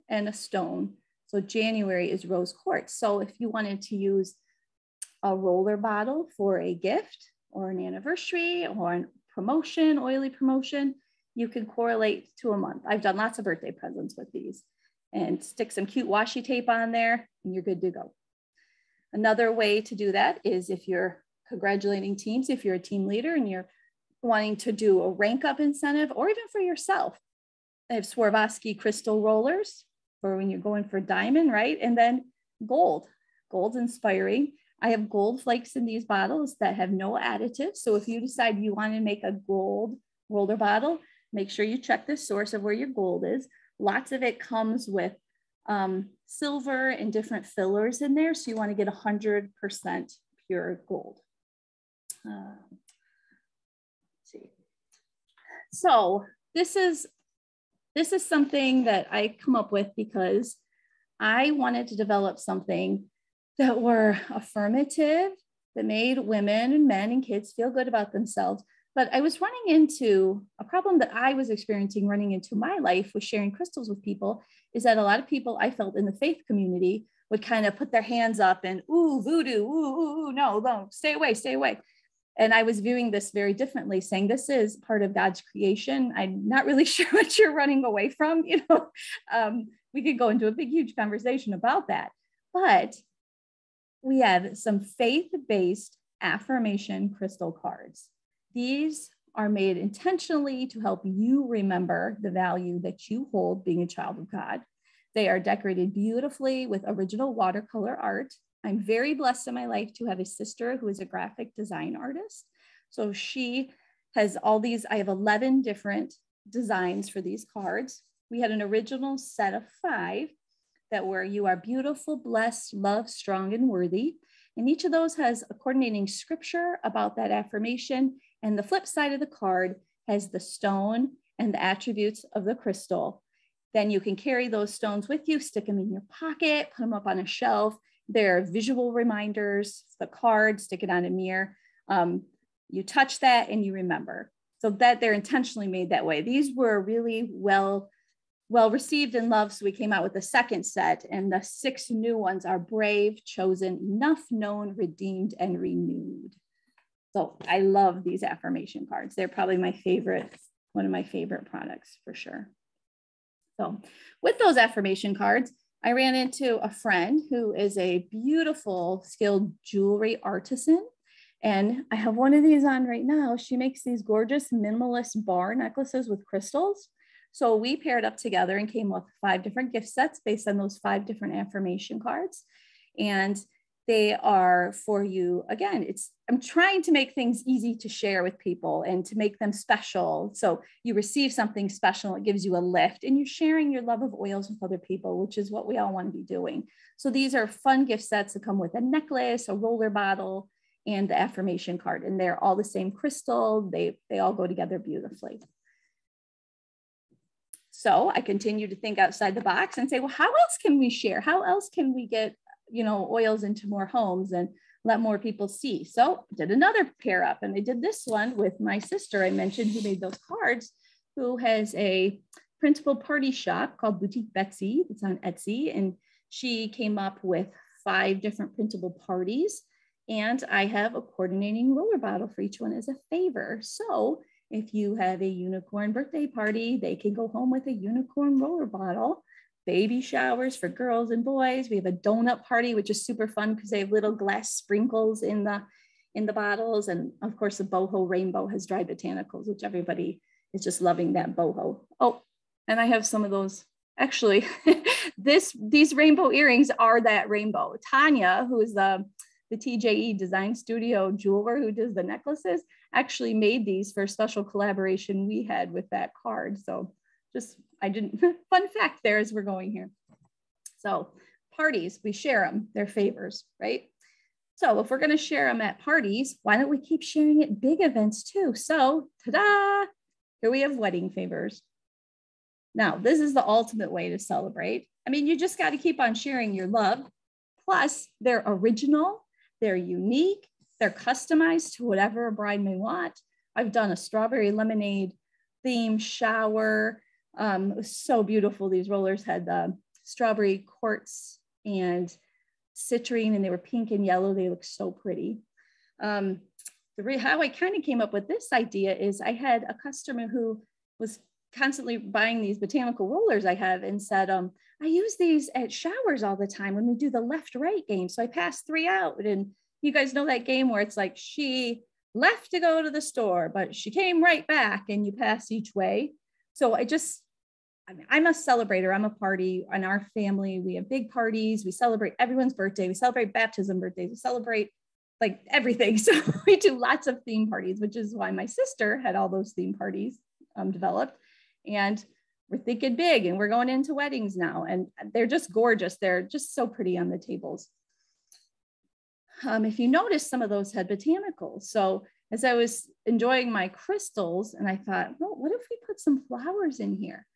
and a stone. So January is rose quartz. So if you wanted to use a roller bottle for a gift or an anniversary or a promotion, oily promotion, you can correlate to a month. I've done lots of birthday presents with these. and stick some cute washi tape on there and you're good to go. Another way to do that is if you're congratulating teams, if you're a team leader and you're wanting to do a rank up incentive or even for yourself. I have Swarovski crystal rollers for when you're going for diamond, right? And then gold, gold's inspiring. I have gold flakes in these bottles that have no additives. So if you decide you want to make a gold roller bottle, make sure you check the source of where your gold is. Lots of it comes with um, silver and different fillers in there. So you want to get 100% pure gold. Uh. So this is this is something that I come up with because I wanted to develop something that were affirmative, that made women and men and kids feel good about themselves. But I was running into a problem that I was experiencing running into my life with sharing crystals with people is that a lot of people I felt in the faith community would kind of put their hands up and, ooh, voodoo, ooh, ooh, ooh no, no, stay away, stay away and I was viewing this very differently, saying this is part of God's creation. I'm not really sure what you're running away from. You know, um, we could go into a big, huge conversation about that. But we have some faith-based affirmation crystal cards. These are made intentionally to help you remember the value that you hold being a child of God. They are decorated beautifully with original watercolor art I'm very blessed in my life to have a sister who is a graphic design artist. So she has all these, I have 11 different designs for these cards. We had an original set of five that were you are beautiful, blessed, loved, strong, and worthy. And each of those has a coordinating scripture about that affirmation. And the flip side of the card has the stone and the attributes of the crystal. Then you can carry those stones with you, stick them in your pocket, put them up on a shelf, there are visual reminders, the card, stick it on a mirror. Um, you touch that and you remember. So that they're intentionally made that way. These were really well, well received and loved. So we came out with the second set and the six new ones are brave, chosen, enough, known, redeemed, and renewed. So I love these affirmation cards. They're probably my favorite, one of my favorite products for sure. So with those affirmation cards, I ran into a friend who is a beautiful, skilled jewelry artisan. And I have one of these on right now. She makes these gorgeous minimalist bar necklaces with crystals. So we paired up together and came up with five different gift sets based on those five different affirmation cards. And they are for you. Again it's i'm trying to make things easy to share with people and to make them special. So you receive something special it gives you a lift and you're sharing your love of oils with other people which is what we all want to be doing. So these are fun gift sets that come with a necklace a roller bottle and the affirmation card and they're all the same crystal. They they all go together beautifully. So I continue to think outside the box and say, well, how else can we share? How else can we get you know, oils into more homes and let more people see. So did another pair up and I did this one with my sister I mentioned who made those cards, who has a printable party shop called Boutique Betsy. It's on Etsy. And she came up with five different printable parties. And I have a coordinating roller bottle for each one as a favor. So if you have a unicorn birthday party, they can go home with a unicorn roller bottle baby showers for girls and boys. We have a donut party, which is super fun because they have little glass sprinkles in the in the bottles. And of course, the boho rainbow has dry botanicals, which everybody is just loving that boho. Oh, and I have some of those. Actually, this these rainbow earrings are that rainbow. Tanya, who is the the TJE Design Studio jeweler who does the necklaces, actually made these for a special collaboration we had with that card. So just I didn't, fun fact there as we're going here. So parties, we share them, they're favors, right? So if we're gonna share them at parties, why don't we keep sharing at big events too? So ta-da, here we have wedding favors. Now, this is the ultimate way to celebrate. I mean, you just gotta keep on sharing your love. Plus, they're original, they're unique, they're customized to whatever a bride may want. I've done a strawberry lemonade theme shower, um, it was so beautiful. These rollers had the strawberry quartz and citrine, and they were pink and yellow. They look so pretty. Um, the how I kind of came up with this idea is I had a customer who was constantly buying these botanical rollers I have and said, um, I use these at showers all the time when we do the left right game. So I pass three out. And you guys know that game where it's like she left to go to the store, but she came right back and you pass each way. So I just, I'm a celebrator. I'm a party in our family. We have big parties. We celebrate everyone's birthday. We celebrate baptism birthdays. We celebrate like everything. So we do lots of theme parties, which is why my sister had all those theme parties um, developed. And we're thinking big and we're going into weddings now. And they're just gorgeous. They're just so pretty on the tables. Um, if you notice, some of those had botanicals. So as I was enjoying my crystals, and I thought, well, what if we put some flowers in here?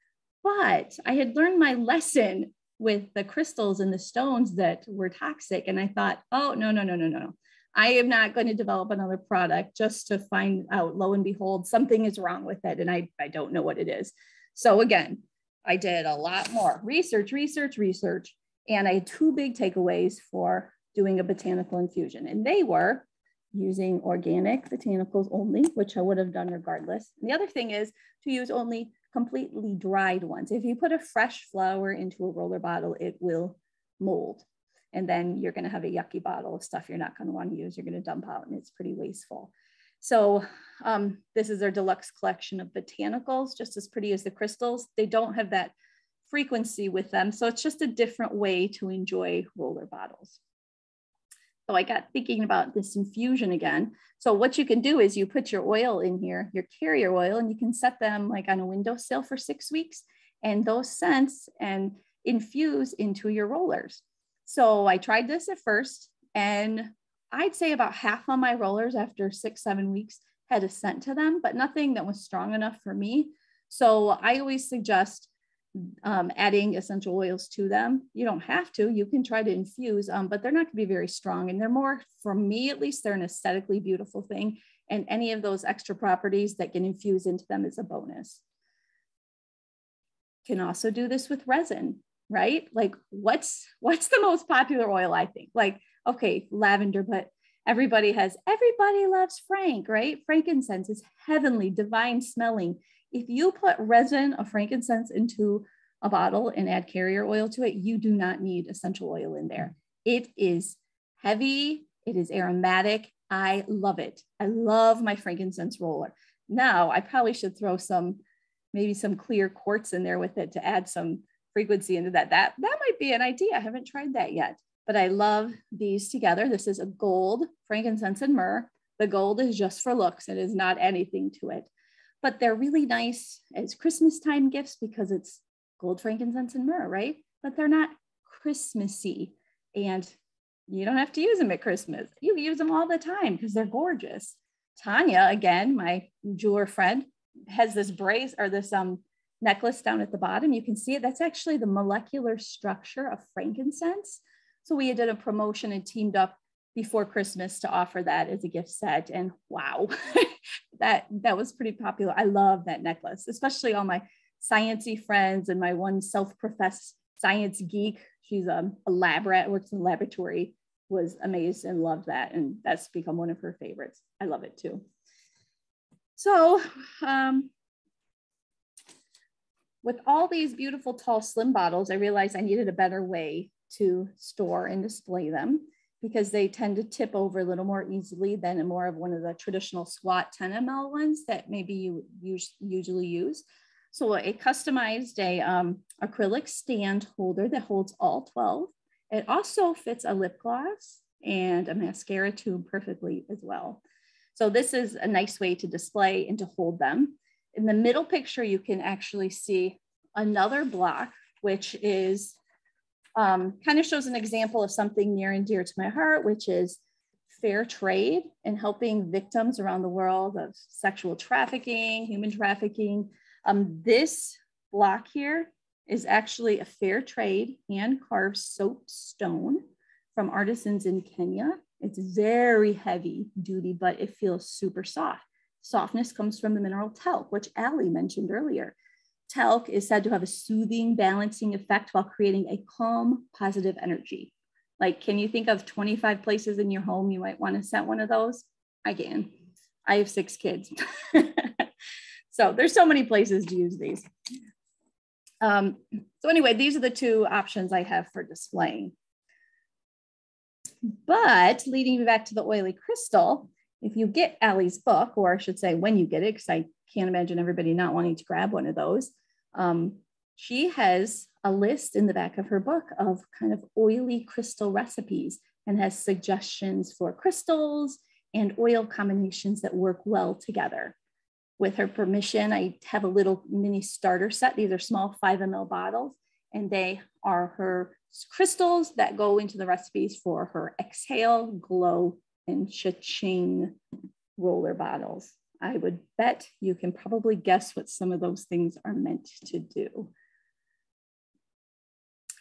But I had learned my lesson with the crystals and the stones that were toxic. And I thought, oh, no, no, no, no, no. No. I am not going to develop another product just to find out, lo and behold, something is wrong with it. And I, I don't know what it is. So again, I did a lot more research, research, research. And I had two big takeaways for doing a botanical infusion. And they were using organic botanicals only, which I would have done regardless. And the other thing is to use only completely dried ones. If you put a fresh flower into a roller bottle, it will mold. And then you're going to have a yucky bottle of stuff you're not going to want to use. You're going to dump out, and it's pretty wasteful. So um, this is their deluxe collection of botanicals, just as pretty as the crystals. They don't have that frequency with them. So it's just a different way to enjoy roller bottles. So I got thinking about this infusion again. So what you can do is you put your oil in here, your carrier oil, and you can set them like on a windowsill for six weeks and those scents and infuse into your rollers. So I tried this at first and I'd say about half of my rollers after six, seven weeks had a scent to them, but nothing that was strong enough for me. So I always suggest um, adding essential oils to them. You don't have to, you can try to infuse, um, but they're not gonna be very strong. And they're more, for me at least, they're an aesthetically beautiful thing. And any of those extra properties that can infuse into them is a bonus. Can also do this with resin, right? Like what's, what's the most popular oil, I think? Like, okay, lavender, but everybody has, everybody loves Frank, right? Frankincense is heavenly, divine smelling if you put resin of frankincense into a bottle and add carrier oil to it, you do not need essential oil in there. It is heavy, it is aromatic. I love it. I love my frankincense roller. Now, I probably should throw some, maybe some clear quartz in there with it to add some frequency into that. That, that might be an idea. I haven't tried that yet, but I love these together. This is a gold, frankincense, and myrrh. The gold is just for looks. It is not anything to it but they're really nice as Christmas time gifts because it's gold, frankincense, and myrrh, right? But they're not Christmassy. And you don't have to use them at Christmas. You use them all the time because they're gorgeous. Tanya, again, my jeweler friend, has this brace or this um, necklace down at the bottom. You can see it. That's actually the molecular structure of frankincense. So we did a promotion and teamed up before Christmas to offer that as a gift set. And wow, that that was pretty popular. I love that necklace, especially all my sciency friends and my one self-professed science geek. She's a, a lab rat, works in the laboratory, was amazed and loved that. And that's become one of her favorites. I love it too. So um, with all these beautiful tall slim bottles, I realized I needed a better way to store and display them because they tend to tip over a little more easily than more of one of the traditional squat 10 ml ones that maybe you usually use. So I customized a um, acrylic stand holder that holds all 12. It also fits a lip gloss and a mascara tube perfectly as well. So this is a nice way to display and to hold them. In the middle picture, you can actually see another block, which is um, kind of shows an example of something near and dear to my heart, which is fair trade and helping victims around the world of sexual trafficking, human trafficking. Um, this block here is actually a fair trade hand carved soap stone from artisans in Kenya. It's very heavy duty, but it feels super soft. Softness comes from the mineral talc, which Allie mentioned earlier. Talc is said to have a soothing, balancing effect while creating a calm, positive energy. Like, can you think of 25 places in your home you might want to set one of those? I can. I have six kids. so there's so many places to use these. Um, so anyway, these are the two options I have for displaying. But leading me back to the oily crystal, if you get Allie's book, or I should say when you get it, because I can't imagine everybody not wanting to grab one of those, um, she has a list in the back of her book of kind of oily crystal recipes and has suggestions for crystals and oil combinations that work well together. With her permission, I have a little mini starter set. These are small 5 ml bottles, and they are her crystals that go into the recipes for her Exhale, Glow, and Cha-Ching roller bottles. I would bet you can probably guess what some of those things are meant to do.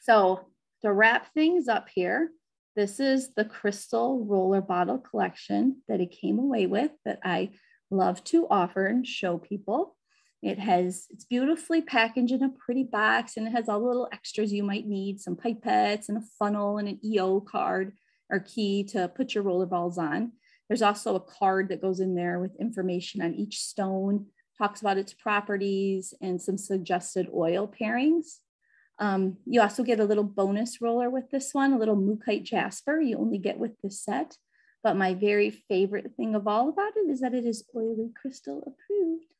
So to wrap things up here, this is the crystal roller bottle collection that it came away with that I love to offer and show people. It has, it's beautifully packaged in a pretty box and it has all the little extras you might need, some pipettes and a funnel and an EO card or key to put your roller balls on. There's also a card that goes in there with information on each stone, talks about its properties and some suggested oil pairings. Um, you also get a little bonus roller with this one, a little mookaite Jasper you only get with this set. But my very favorite thing of all about it is that it is oily crystal approved.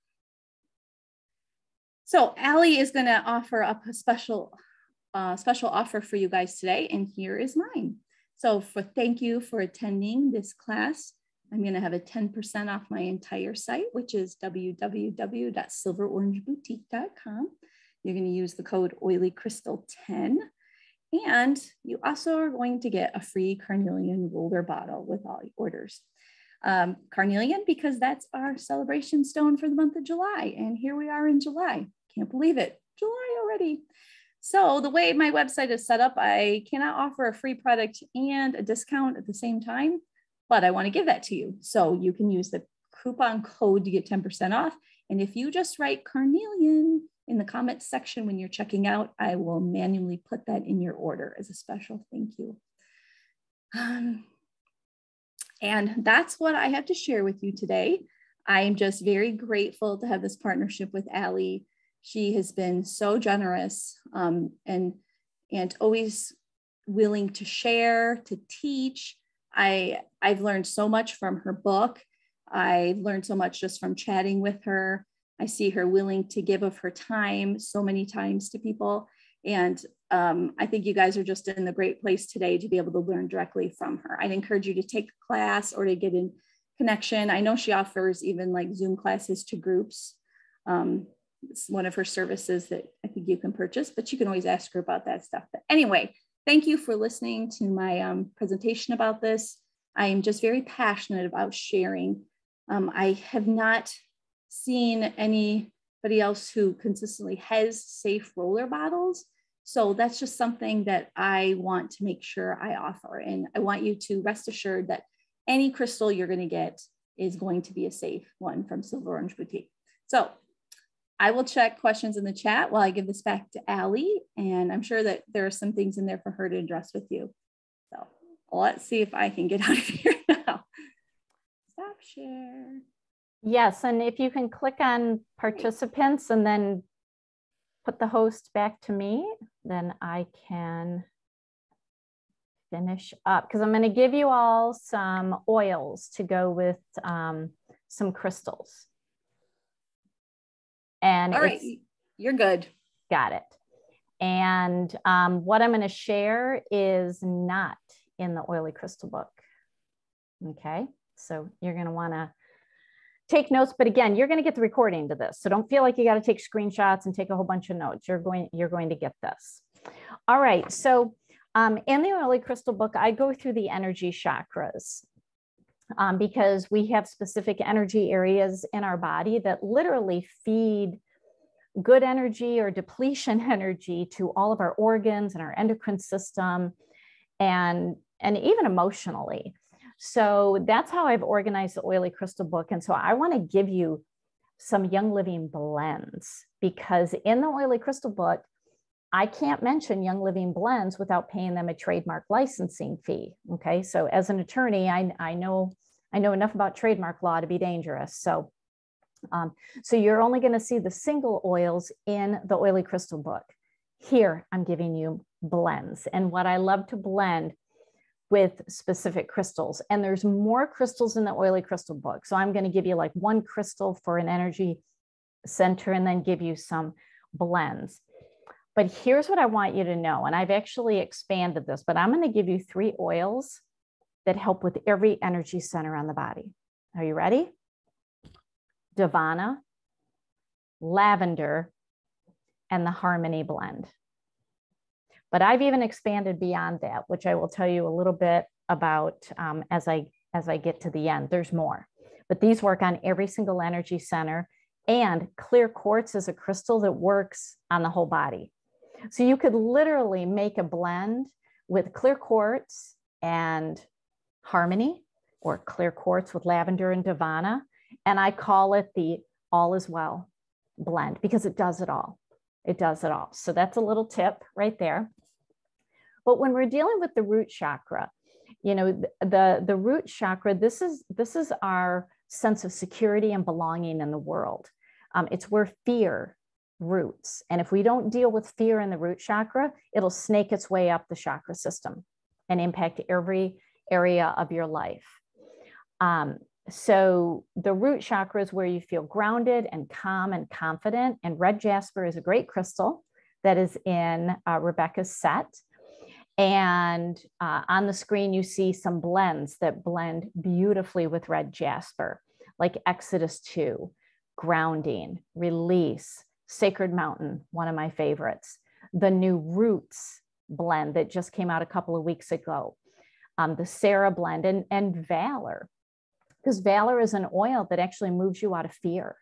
So Allie is gonna offer up a special, uh, special offer for you guys today, and here is mine. So for thank you for attending this class. I'm gonna have a 10% off my entire site, which is www.silverorangeboutique.com. You're gonna use the code oilycrystal10. And you also are going to get a free carnelian roller bottle with all your orders. Um, carnelian, because that's our celebration stone for the month of July. And here we are in July. Can't believe it. July already. So the way my website is set up, I cannot offer a free product and a discount at the same time, but I want to give that to you. So you can use the coupon code to get 10% off. And if you just write carnelian in the comments section when you're checking out, I will manually put that in your order as a special thank you. Um, and that's what I have to share with you today. I am just very grateful to have this partnership with Allie she has been so generous um, and and always willing to share, to teach. I I've learned so much from her book. I learned so much just from chatting with her. I see her willing to give of her time so many times to people. And um, I think you guys are just in the great place today to be able to learn directly from her. I'd encourage you to take a class or to get in connection. I know she offers even like Zoom classes to groups. Um, it's one of her services that I think you can purchase, but you can always ask her about that stuff. But anyway, thank you for listening to my um, presentation about this. I am just very passionate about sharing. Um, I have not seen anybody else who consistently has safe roller bottles. So that's just something that I want to make sure I offer. And I want you to rest assured that any crystal you're going to get is going to be a safe one from Silver Orange Boutique. So I will check questions in the chat while I give this back to Allie, and I'm sure that there are some things in there for her to address with you. So let's see if I can get out of here now. Stop share. Yes, and if you can click on participants and then put the host back to me, then I can finish up because I'm going to give you all some oils to go with um, some crystals. And all right, you're good. Got it. And um, what I'm going to share is not in the oily crystal book. Okay, so you're going to want to take notes, but again, you're going to get the recording to this. So don't feel like you got to take screenshots and take a whole bunch of notes. You're going, you're going to get this. All right. So um, in the oily crystal book, I go through the energy chakras um, because we have specific energy areas in our body that literally feed good energy or depletion energy to all of our organs and our endocrine system and and even emotionally. So that's how i've organized the oily crystal book. And so i want to give you some young living blends because in the oily crystal book I can't mention Young Living Blends without paying them a trademark licensing fee. Okay, so as an attorney, I, I know I know enough about trademark law to be dangerous. So Um, so you're only going to see the single oils in the oily crystal book. Here, I'm giving you blends. And what I love to blend with specific crystals. And there's more crystals in the oily crystal book. So I'm going to give you like one crystal for an energy center and then give you some blends. But here's what I want you to know. And I've actually expanded this, but I'm going to give you three oils that help with every energy center on the body. Are you ready? Davana, lavender, and the Harmony blend. But I've even expanded beyond that, which I will tell you a little bit about um, as I as I get to the end. There's more, but these work on every single energy center. And clear quartz is a crystal that works on the whole body. So you could literally make a blend with clear quartz and harmony, or clear quartz with lavender and davana. And I call it the all is well blend because it does it all. It does it all. So that's a little tip right there. But when we're dealing with the root chakra, you know, the, the root chakra, this is, this is our sense of security and belonging in the world. Um, it's where fear roots. And if we don't deal with fear in the root chakra, it'll snake its way up the chakra system and impact every area of your life. Um, so the root chakra is where you feel grounded and calm and confident. And red jasper is a great crystal that is in uh, Rebecca's set. And uh, on the screen, you see some blends that blend beautifully with red jasper, like Exodus 2, grounding, release, Sacred Mountain, one of my favorites, the new Roots blend that just came out a couple of weeks ago, um, the SARA blend, and, and Valor, because Valor is an oil that actually moves you out of fear,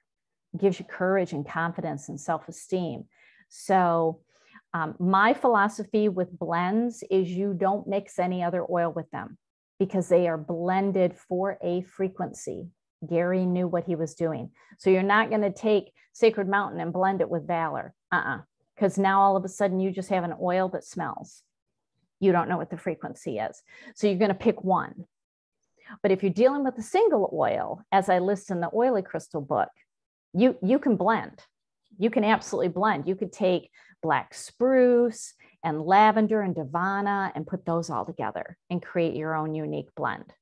gives you courage and confidence and self esteem. So, um, my philosophy with blends is you don't mix any other oil with them because they are blended for a frequency. Gary knew what he was doing. So you're not going to take Sacred Mountain and blend it with Valor. Uh uh-uh. uh. Because now all of a sudden you just have an oil that smells. You don't know what the frequency is. So you're going to pick one. But if you're dealing with a single oil, as I list in the oily crystal book, you, you can blend. You can absolutely blend. You could take black spruce and lavender and Davana and put those all together and create your own unique blend.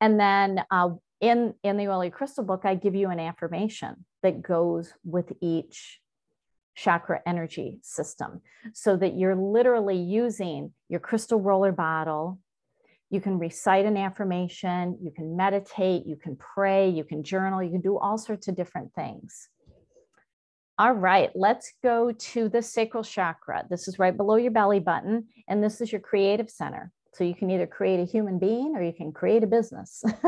And then uh, in, in the Oily Crystal book, I give you an affirmation that goes with each chakra energy system so that you're literally using your crystal roller bottle. You can recite an affirmation, you can meditate, you can pray, you can journal, you can do all sorts of different things. All right, let's go to the sacral chakra. This is right below your belly button, and this is your creative center. So you can either create a human being or you can create a business.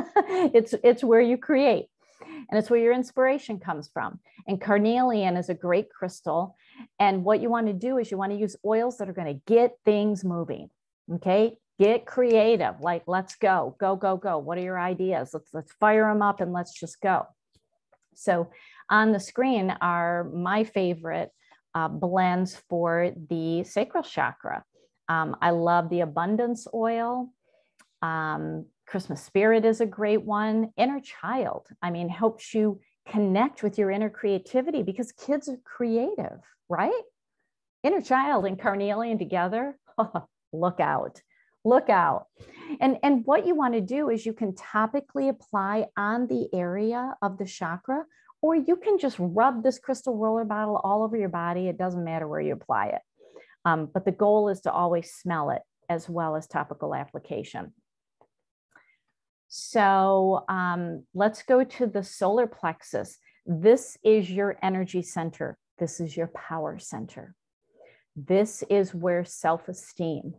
it's, it's where you create, and it's where your inspiration comes from. And carnelian is a great crystal. And what you want to do is you want to use oils that are going to get things moving. Okay, get creative. Like, let's go, go, go, go. What are your ideas? Let's let's fire them up and let's just go. So on the screen are my favorite uh, blends for the sacral chakra. Um, I love the abundance oil. Um, Christmas spirit is a great one. Inner child, I mean, helps you connect with your inner creativity because kids are creative, right? Inner child and carnelian together, look out, look out. And, and what you want to do is you can topically apply on the area of the chakra or you can just rub this crystal roller bottle all over your body. It doesn't matter where you apply it. Um, but the goal is to always smell it as well as topical application. So um, let's go to the solar plexus. This is your energy center. This is your power center. This is where self esteem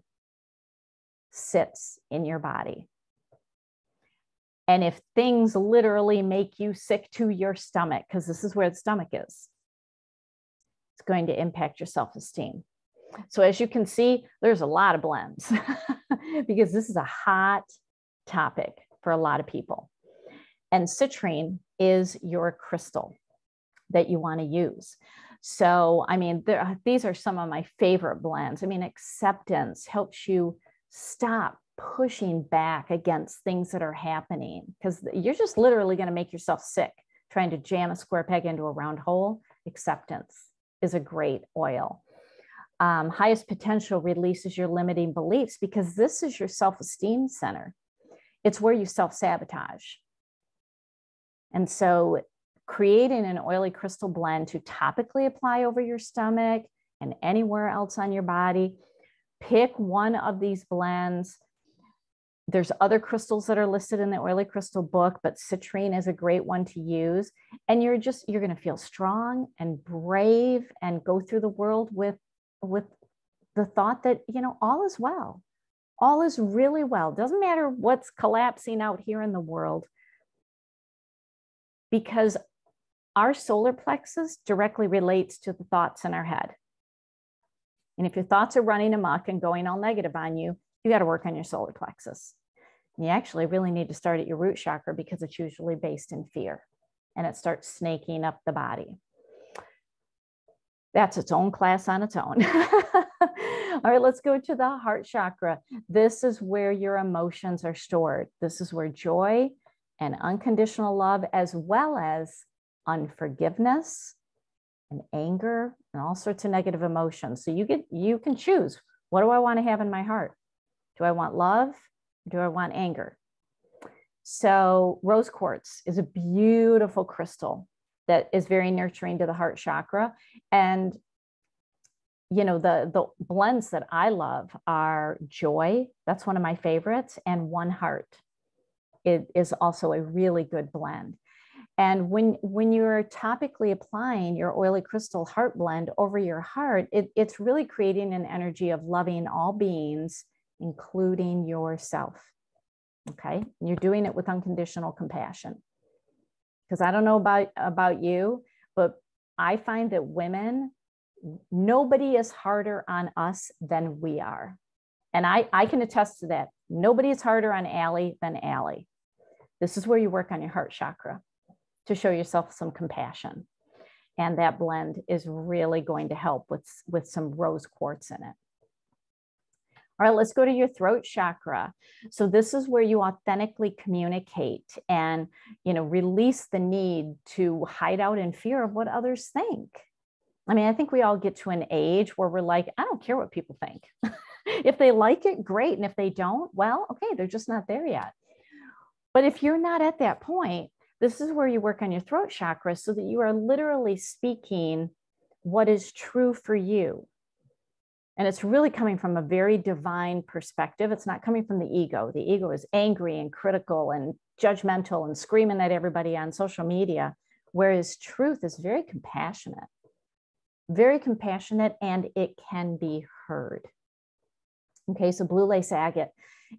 sits in your body. And if things literally make you sick to your stomach, because this is where the stomach is, it's going to impact your self esteem. So, as you can see, there's a lot of blends because this is a hot topic for a lot of people. And citrine is your crystal that you want to use. So, I mean, there, uh, these are some of my favorite blends. I mean, acceptance helps you stop pushing back against things that are happening because you're just literally going to make yourself sick trying to jam a square peg into a round hole. Acceptance is a great oil. Um, highest potential releases your limiting beliefs because this is your self esteem center. It's where you self sabotage. And so, creating an oily crystal blend to topically apply over your stomach and anywhere else on your body, pick one of these blends there's other crystals that are listed in the oily crystal book but citrine is a great one to use and you're just you're going to feel strong and brave and go through the world with with the thought that you know all is well. All is really well. Doesn't matter what's collapsing out here in the world. Because our solar plexus directly relates to the thoughts in our head. And if your thoughts are running amok and going all negative on you you got to work on your solar plexus. You actually really need to start at your root chakra because it's usually based in fear. And it starts snaking up the body. That's its own class on its own. All right, let's go to the heart chakra. This is where your emotions are stored. This is where joy and unconditional love, as well as unforgiveness and anger and all sorts of negative emotions. So you get you can choose what do I want to have in my heart? Do I want love? Do I want anger? So, rose quartz is a beautiful crystal that is very nurturing to the heart chakra. And, you know, the, the blends that I love are joy, that's one of my favorites, and one heart. It is also a really good blend. And when, when you're topically applying your oily crystal heart blend over your heart, it, it's really creating an energy of loving all beings including yourself. Okay. And you're doing it with unconditional compassion. Because I don't know about, about you, but I find that women, nobody is harder on us than we are. And I, I can attest to that. Nobody is harder on Allie than Allie. This is where you work on your heart chakra to show yourself some compassion. And that blend is really going to help with, with some rose quartz in it. All right, let's go to your throat chakra. So this is where you authentically communicate and, you know, release the need to hide out in fear of what others think. I mean, I think we all get to an age where we're like, I don't care what people think. if they like it, great. And if they don't, well, okay, they're just not there yet. But if you're not at that point, this is where you work on your throat chakra so that you are literally speaking what is true for you and it's really coming from a very divine perspective. It's not coming from the ego. The ego is angry and critical and judgmental and screaming at everybody on social media, whereas truth is very compassionate, very compassionate, and it can be heard. Okay, so blue lace agate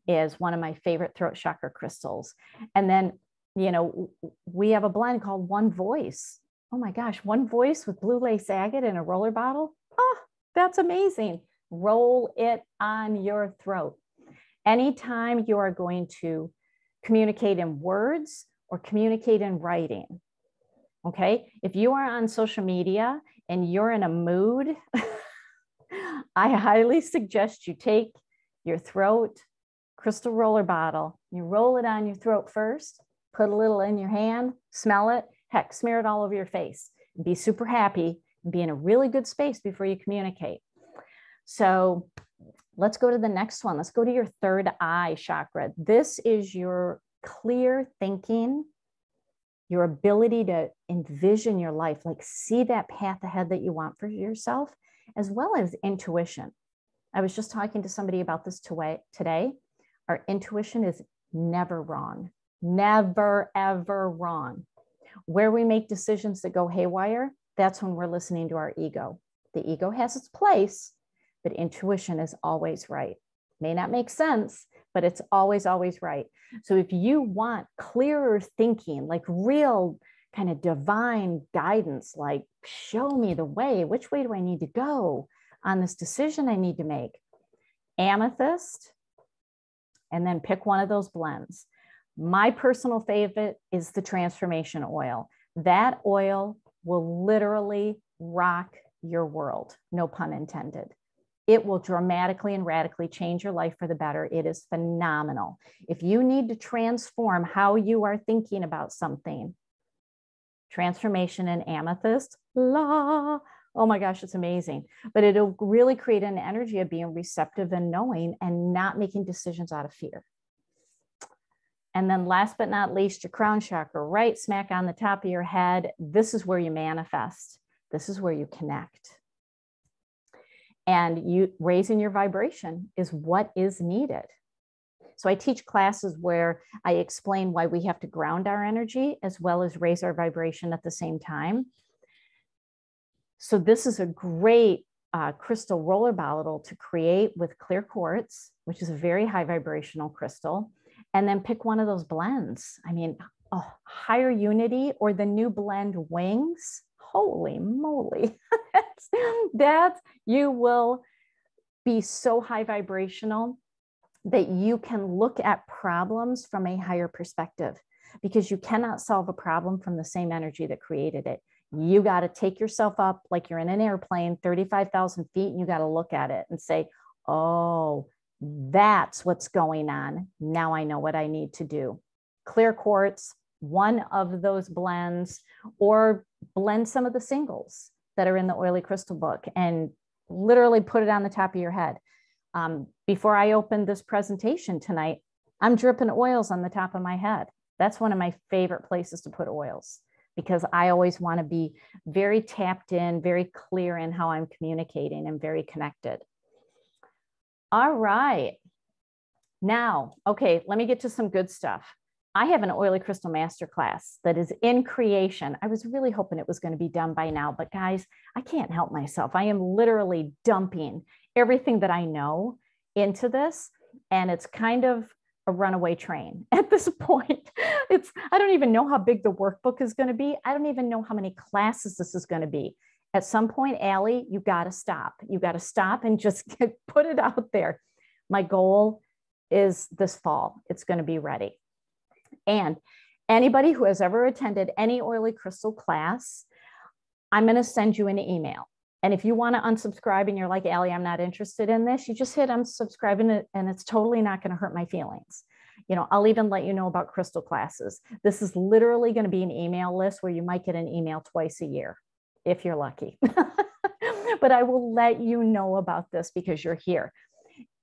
is one of my favorite throat chakra crystals. And then, you know, we have a blend called One Voice. Oh my gosh, One Voice with blue lace agate in a roller bottle. Oh, that's amazing. Roll it on your throat. Anytime you are going to communicate in words or communicate in writing. Okay. If you are on social media and you're in a mood, I highly suggest you take your throat crystal roller bottle, you roll it on your throat first, put a little in your hand, smell it, heck, smear it all over your face. Be super happy, be in a really good space before you communicate. So let's go to the next one. Let's go to your third eye chakra. This is your clear thinking, your ability to envision your life, like see that path ahead that you want for yourself, as well as intuition. I was just talking to somebody about this today. Our intuition is never wrong, never, ever wrong. Where we make decisions that go haywire, that's when we're listening to our ego. The ego has its place, but intuition is always right. May not make sense, but it's always, always right. So if you want clearer thinking, like real kind of divine guidance, like show me the way, which way do I need to go on this decision I need to make? Amethyst, and then pick one of those blends. My personal favorite is the transformation oil. That oil will literally rock your world, no pun intended it will dramatically and radically change your life for the better. It is phenomenal. If you need to transform how you are thinking about something, transformation in amethyst. La. Oh my gosh, it's amazing. But it'll really create an energy of being receptive and knowing and not making decisions out of fear. And then last but not least, your crown chakra, right smack on the top of your head. This is where you manifest. This is where you connect. And you raising your vibration is what is needed. So I teach classes where I explain why we have to ground our energy as well as raise our vibration at the same time. So this is a great uh, crystal roller bottle to create with clear quartz, which is a very high vibrational crystal and then pick one of those blends. I mean, oh, higher unity or the new blend wings. Holy moly. that you will be so high vibrational that you can look at problems from a higher perspective because you cannot solve a problem from the same energy that created it. You got to take yourself up like you're in an airplane, 35,000 feet, and you got to look at it and say, oh, that's what's going on. Now I know what I need to do. Clear quartz, one of those blends, or blend some of the singles that are in the oily crystal book and literally put it on the top of your head. Um, before I opened this presentation tonight, I'm dripping oils on the top of my head. That's one of my favorite places to put oils because I always want to be very tapped in, very clear in how I'm communicating and very connected. All right. Now, okay, let me get to some good stuff. I have an oily crystal masterclass that is in creation. I was really hoping it was going to be done by now, but guys, I can't help myself. I am literally dumping everything that I know into this, and it's kind of a runaway train at this point. It's I don't even know how big the workbook is going to be. I don't even know how many classes this is going to be at some point, Allie, you got to stop. You got to stop and just get, put it out there. My goal is this fall, it's going to be ready. And anybody who has ever attended any oily crystal class, I'm going to send you an email. And if you want to unsubscribe and you're like, Allie, I'm not interested in this, you just hit unsubscribe and, it, and it's totally not going to hurt my feelings. You know, I'll even let you know about crystal classes. This is literally going to be an email list where you might get an email twice a year if you're lucky. but I will let you know about this because you're here.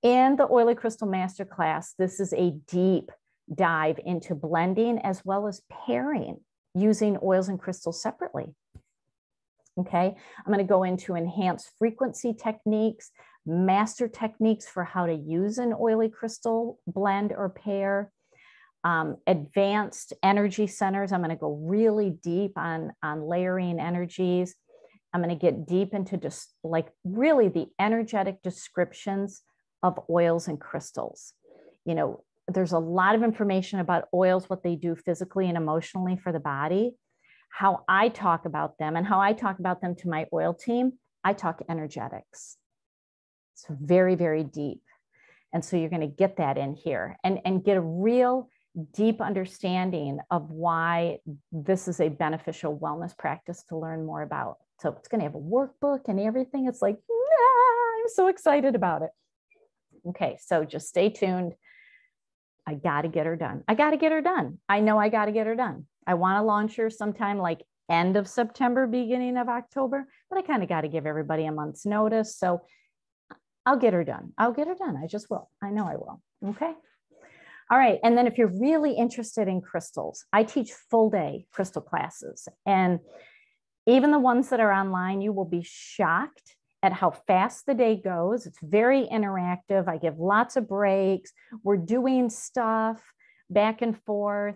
In the Oily Crystal Masterclass, this is a deep dive into blending as well as pairing using oils and crystals separately. Okay, I'm going to go into enhanced frequency techniques, master techniques for how to use an oily crystal blend or pair, um, advanced energy centers. I'm going to go really deep on, on layering energies. I'm going to get deep into just like really the energetic descriptions of oils and crystals. You know, there's a lot of information about oils, what they do physically and emotionally for the body. How I talk about them and how I talk about them to my oil team, I talk energetics. It's very, very deep. And so you're going to get that in here and, and get a real deep understanding of why this is a beneficial wellness practice to learn more about. So it's going to have a workbook and everything. It's like, nah, I'm so excited about it. Okay, so just stay tuned. I got to get her done. I got to get her done. I know I got to get her done. I want to launch her sometime like end of September, beginning of October, but I kind of got to give everybody a month's notice. So I'll get her done. I'll get her done. I just will. I know I will. Okay. All right. And then if you're really interested in crystals, I teach full day crystal classes. And even the ones that are online, you will be shocked at how fast the day goes. It's very interactive. I give lots of breaks. We're doing stuff back and forth.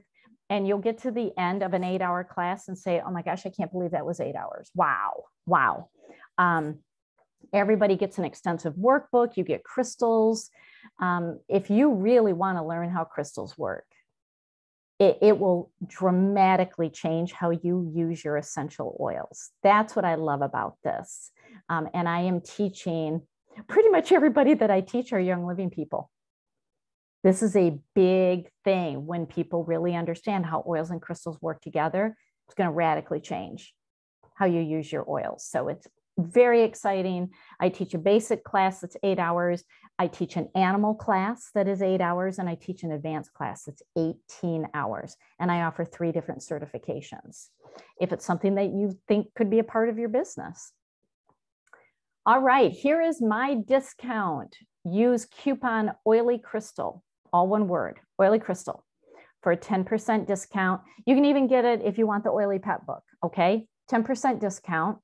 And you'll get to the end of an eight hour class and say, oh my gosh, I can't believe that was eight hours. Wow. Wow. Um, everybody gets an extensive workbook. You get crystals. Um, if you really want to learn how crystals work, it, it, will dramatically change how you use your essential oils. That's what I love about this. Um, and I am teaching pretty much everybody that I teach are young living people. This is a big thing when people really understand how oils and crystals work together. It's going to radically change how you use your oils. So it's very exciting. I teach a basic class that's eight hours. I teach an animal class that is eight hours, and I teach an advanced class that's 18 hours. And I offer three different certifications if it's something that you think could be a part of your business. All right, here is my discount. Use coupon Oily Crystal, all one word, Oily Crystal, for a 10% discount. You can even get it if you want the Oily Pet book, okay? 10% discount.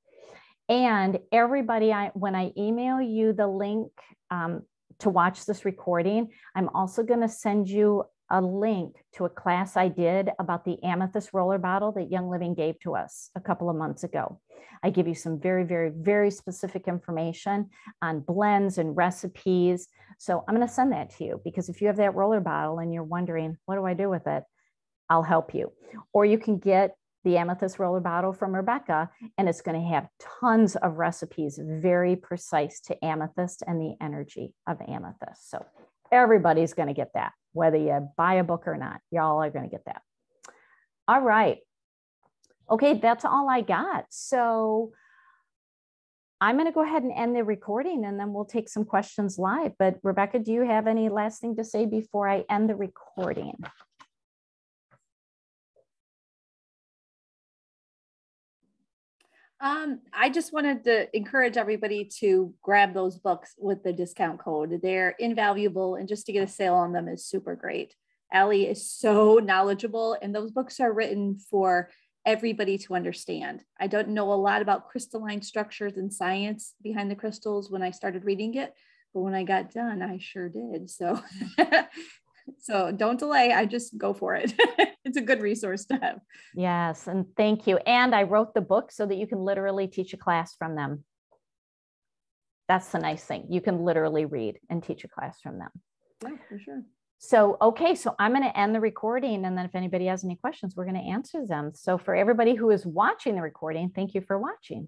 And everybody, I, when I email you the link um, to watch this recording, I'm also going to send you a link to a class I did about the amethyst roller bottle that Young Living gave to us a couple of months ago. I give you some very, very, very specific information on blends and recipes. So I'm going to send that to you because if you have that roller bottle and you're wondering, what do I do with it? I'll help you. Or you can get the amethyst roller bottle from Rebecca, and it's going to have tons of recipes very precise to amethyst and the energy of amethyst. So everybody's going to get that, whether you buy a book or not. Y'all are going to get that. All right. Okay, that's all I got. So I'm going to go ahead and end the recording and then we'll take some questions live. But Rebecca, do you have any last thing to say before I end the recording? Um, I just wanted to encourage everybody to grab those books with the discount code. They're invaluable, and just to get a sale on them is super great. Allie is so knowledgeable, and those books are written for everybody to understand. I don't know a lot about crystalline structures and science behind the crystals when I started reading it, but when I got done, I sure did. So, so don't delay. I just go for it. it's a good resource to have. Yes, and thank you. And I wrote the book so that you can literally teach a class from them. That's the nice thing. You can literally read and teach a class from them. Yeah, for sure. So, okay, so I'm going to end the recording. And then if anybody has any questions, we're going to answer them. So, for everybody who is watching the recording, thank you for watching.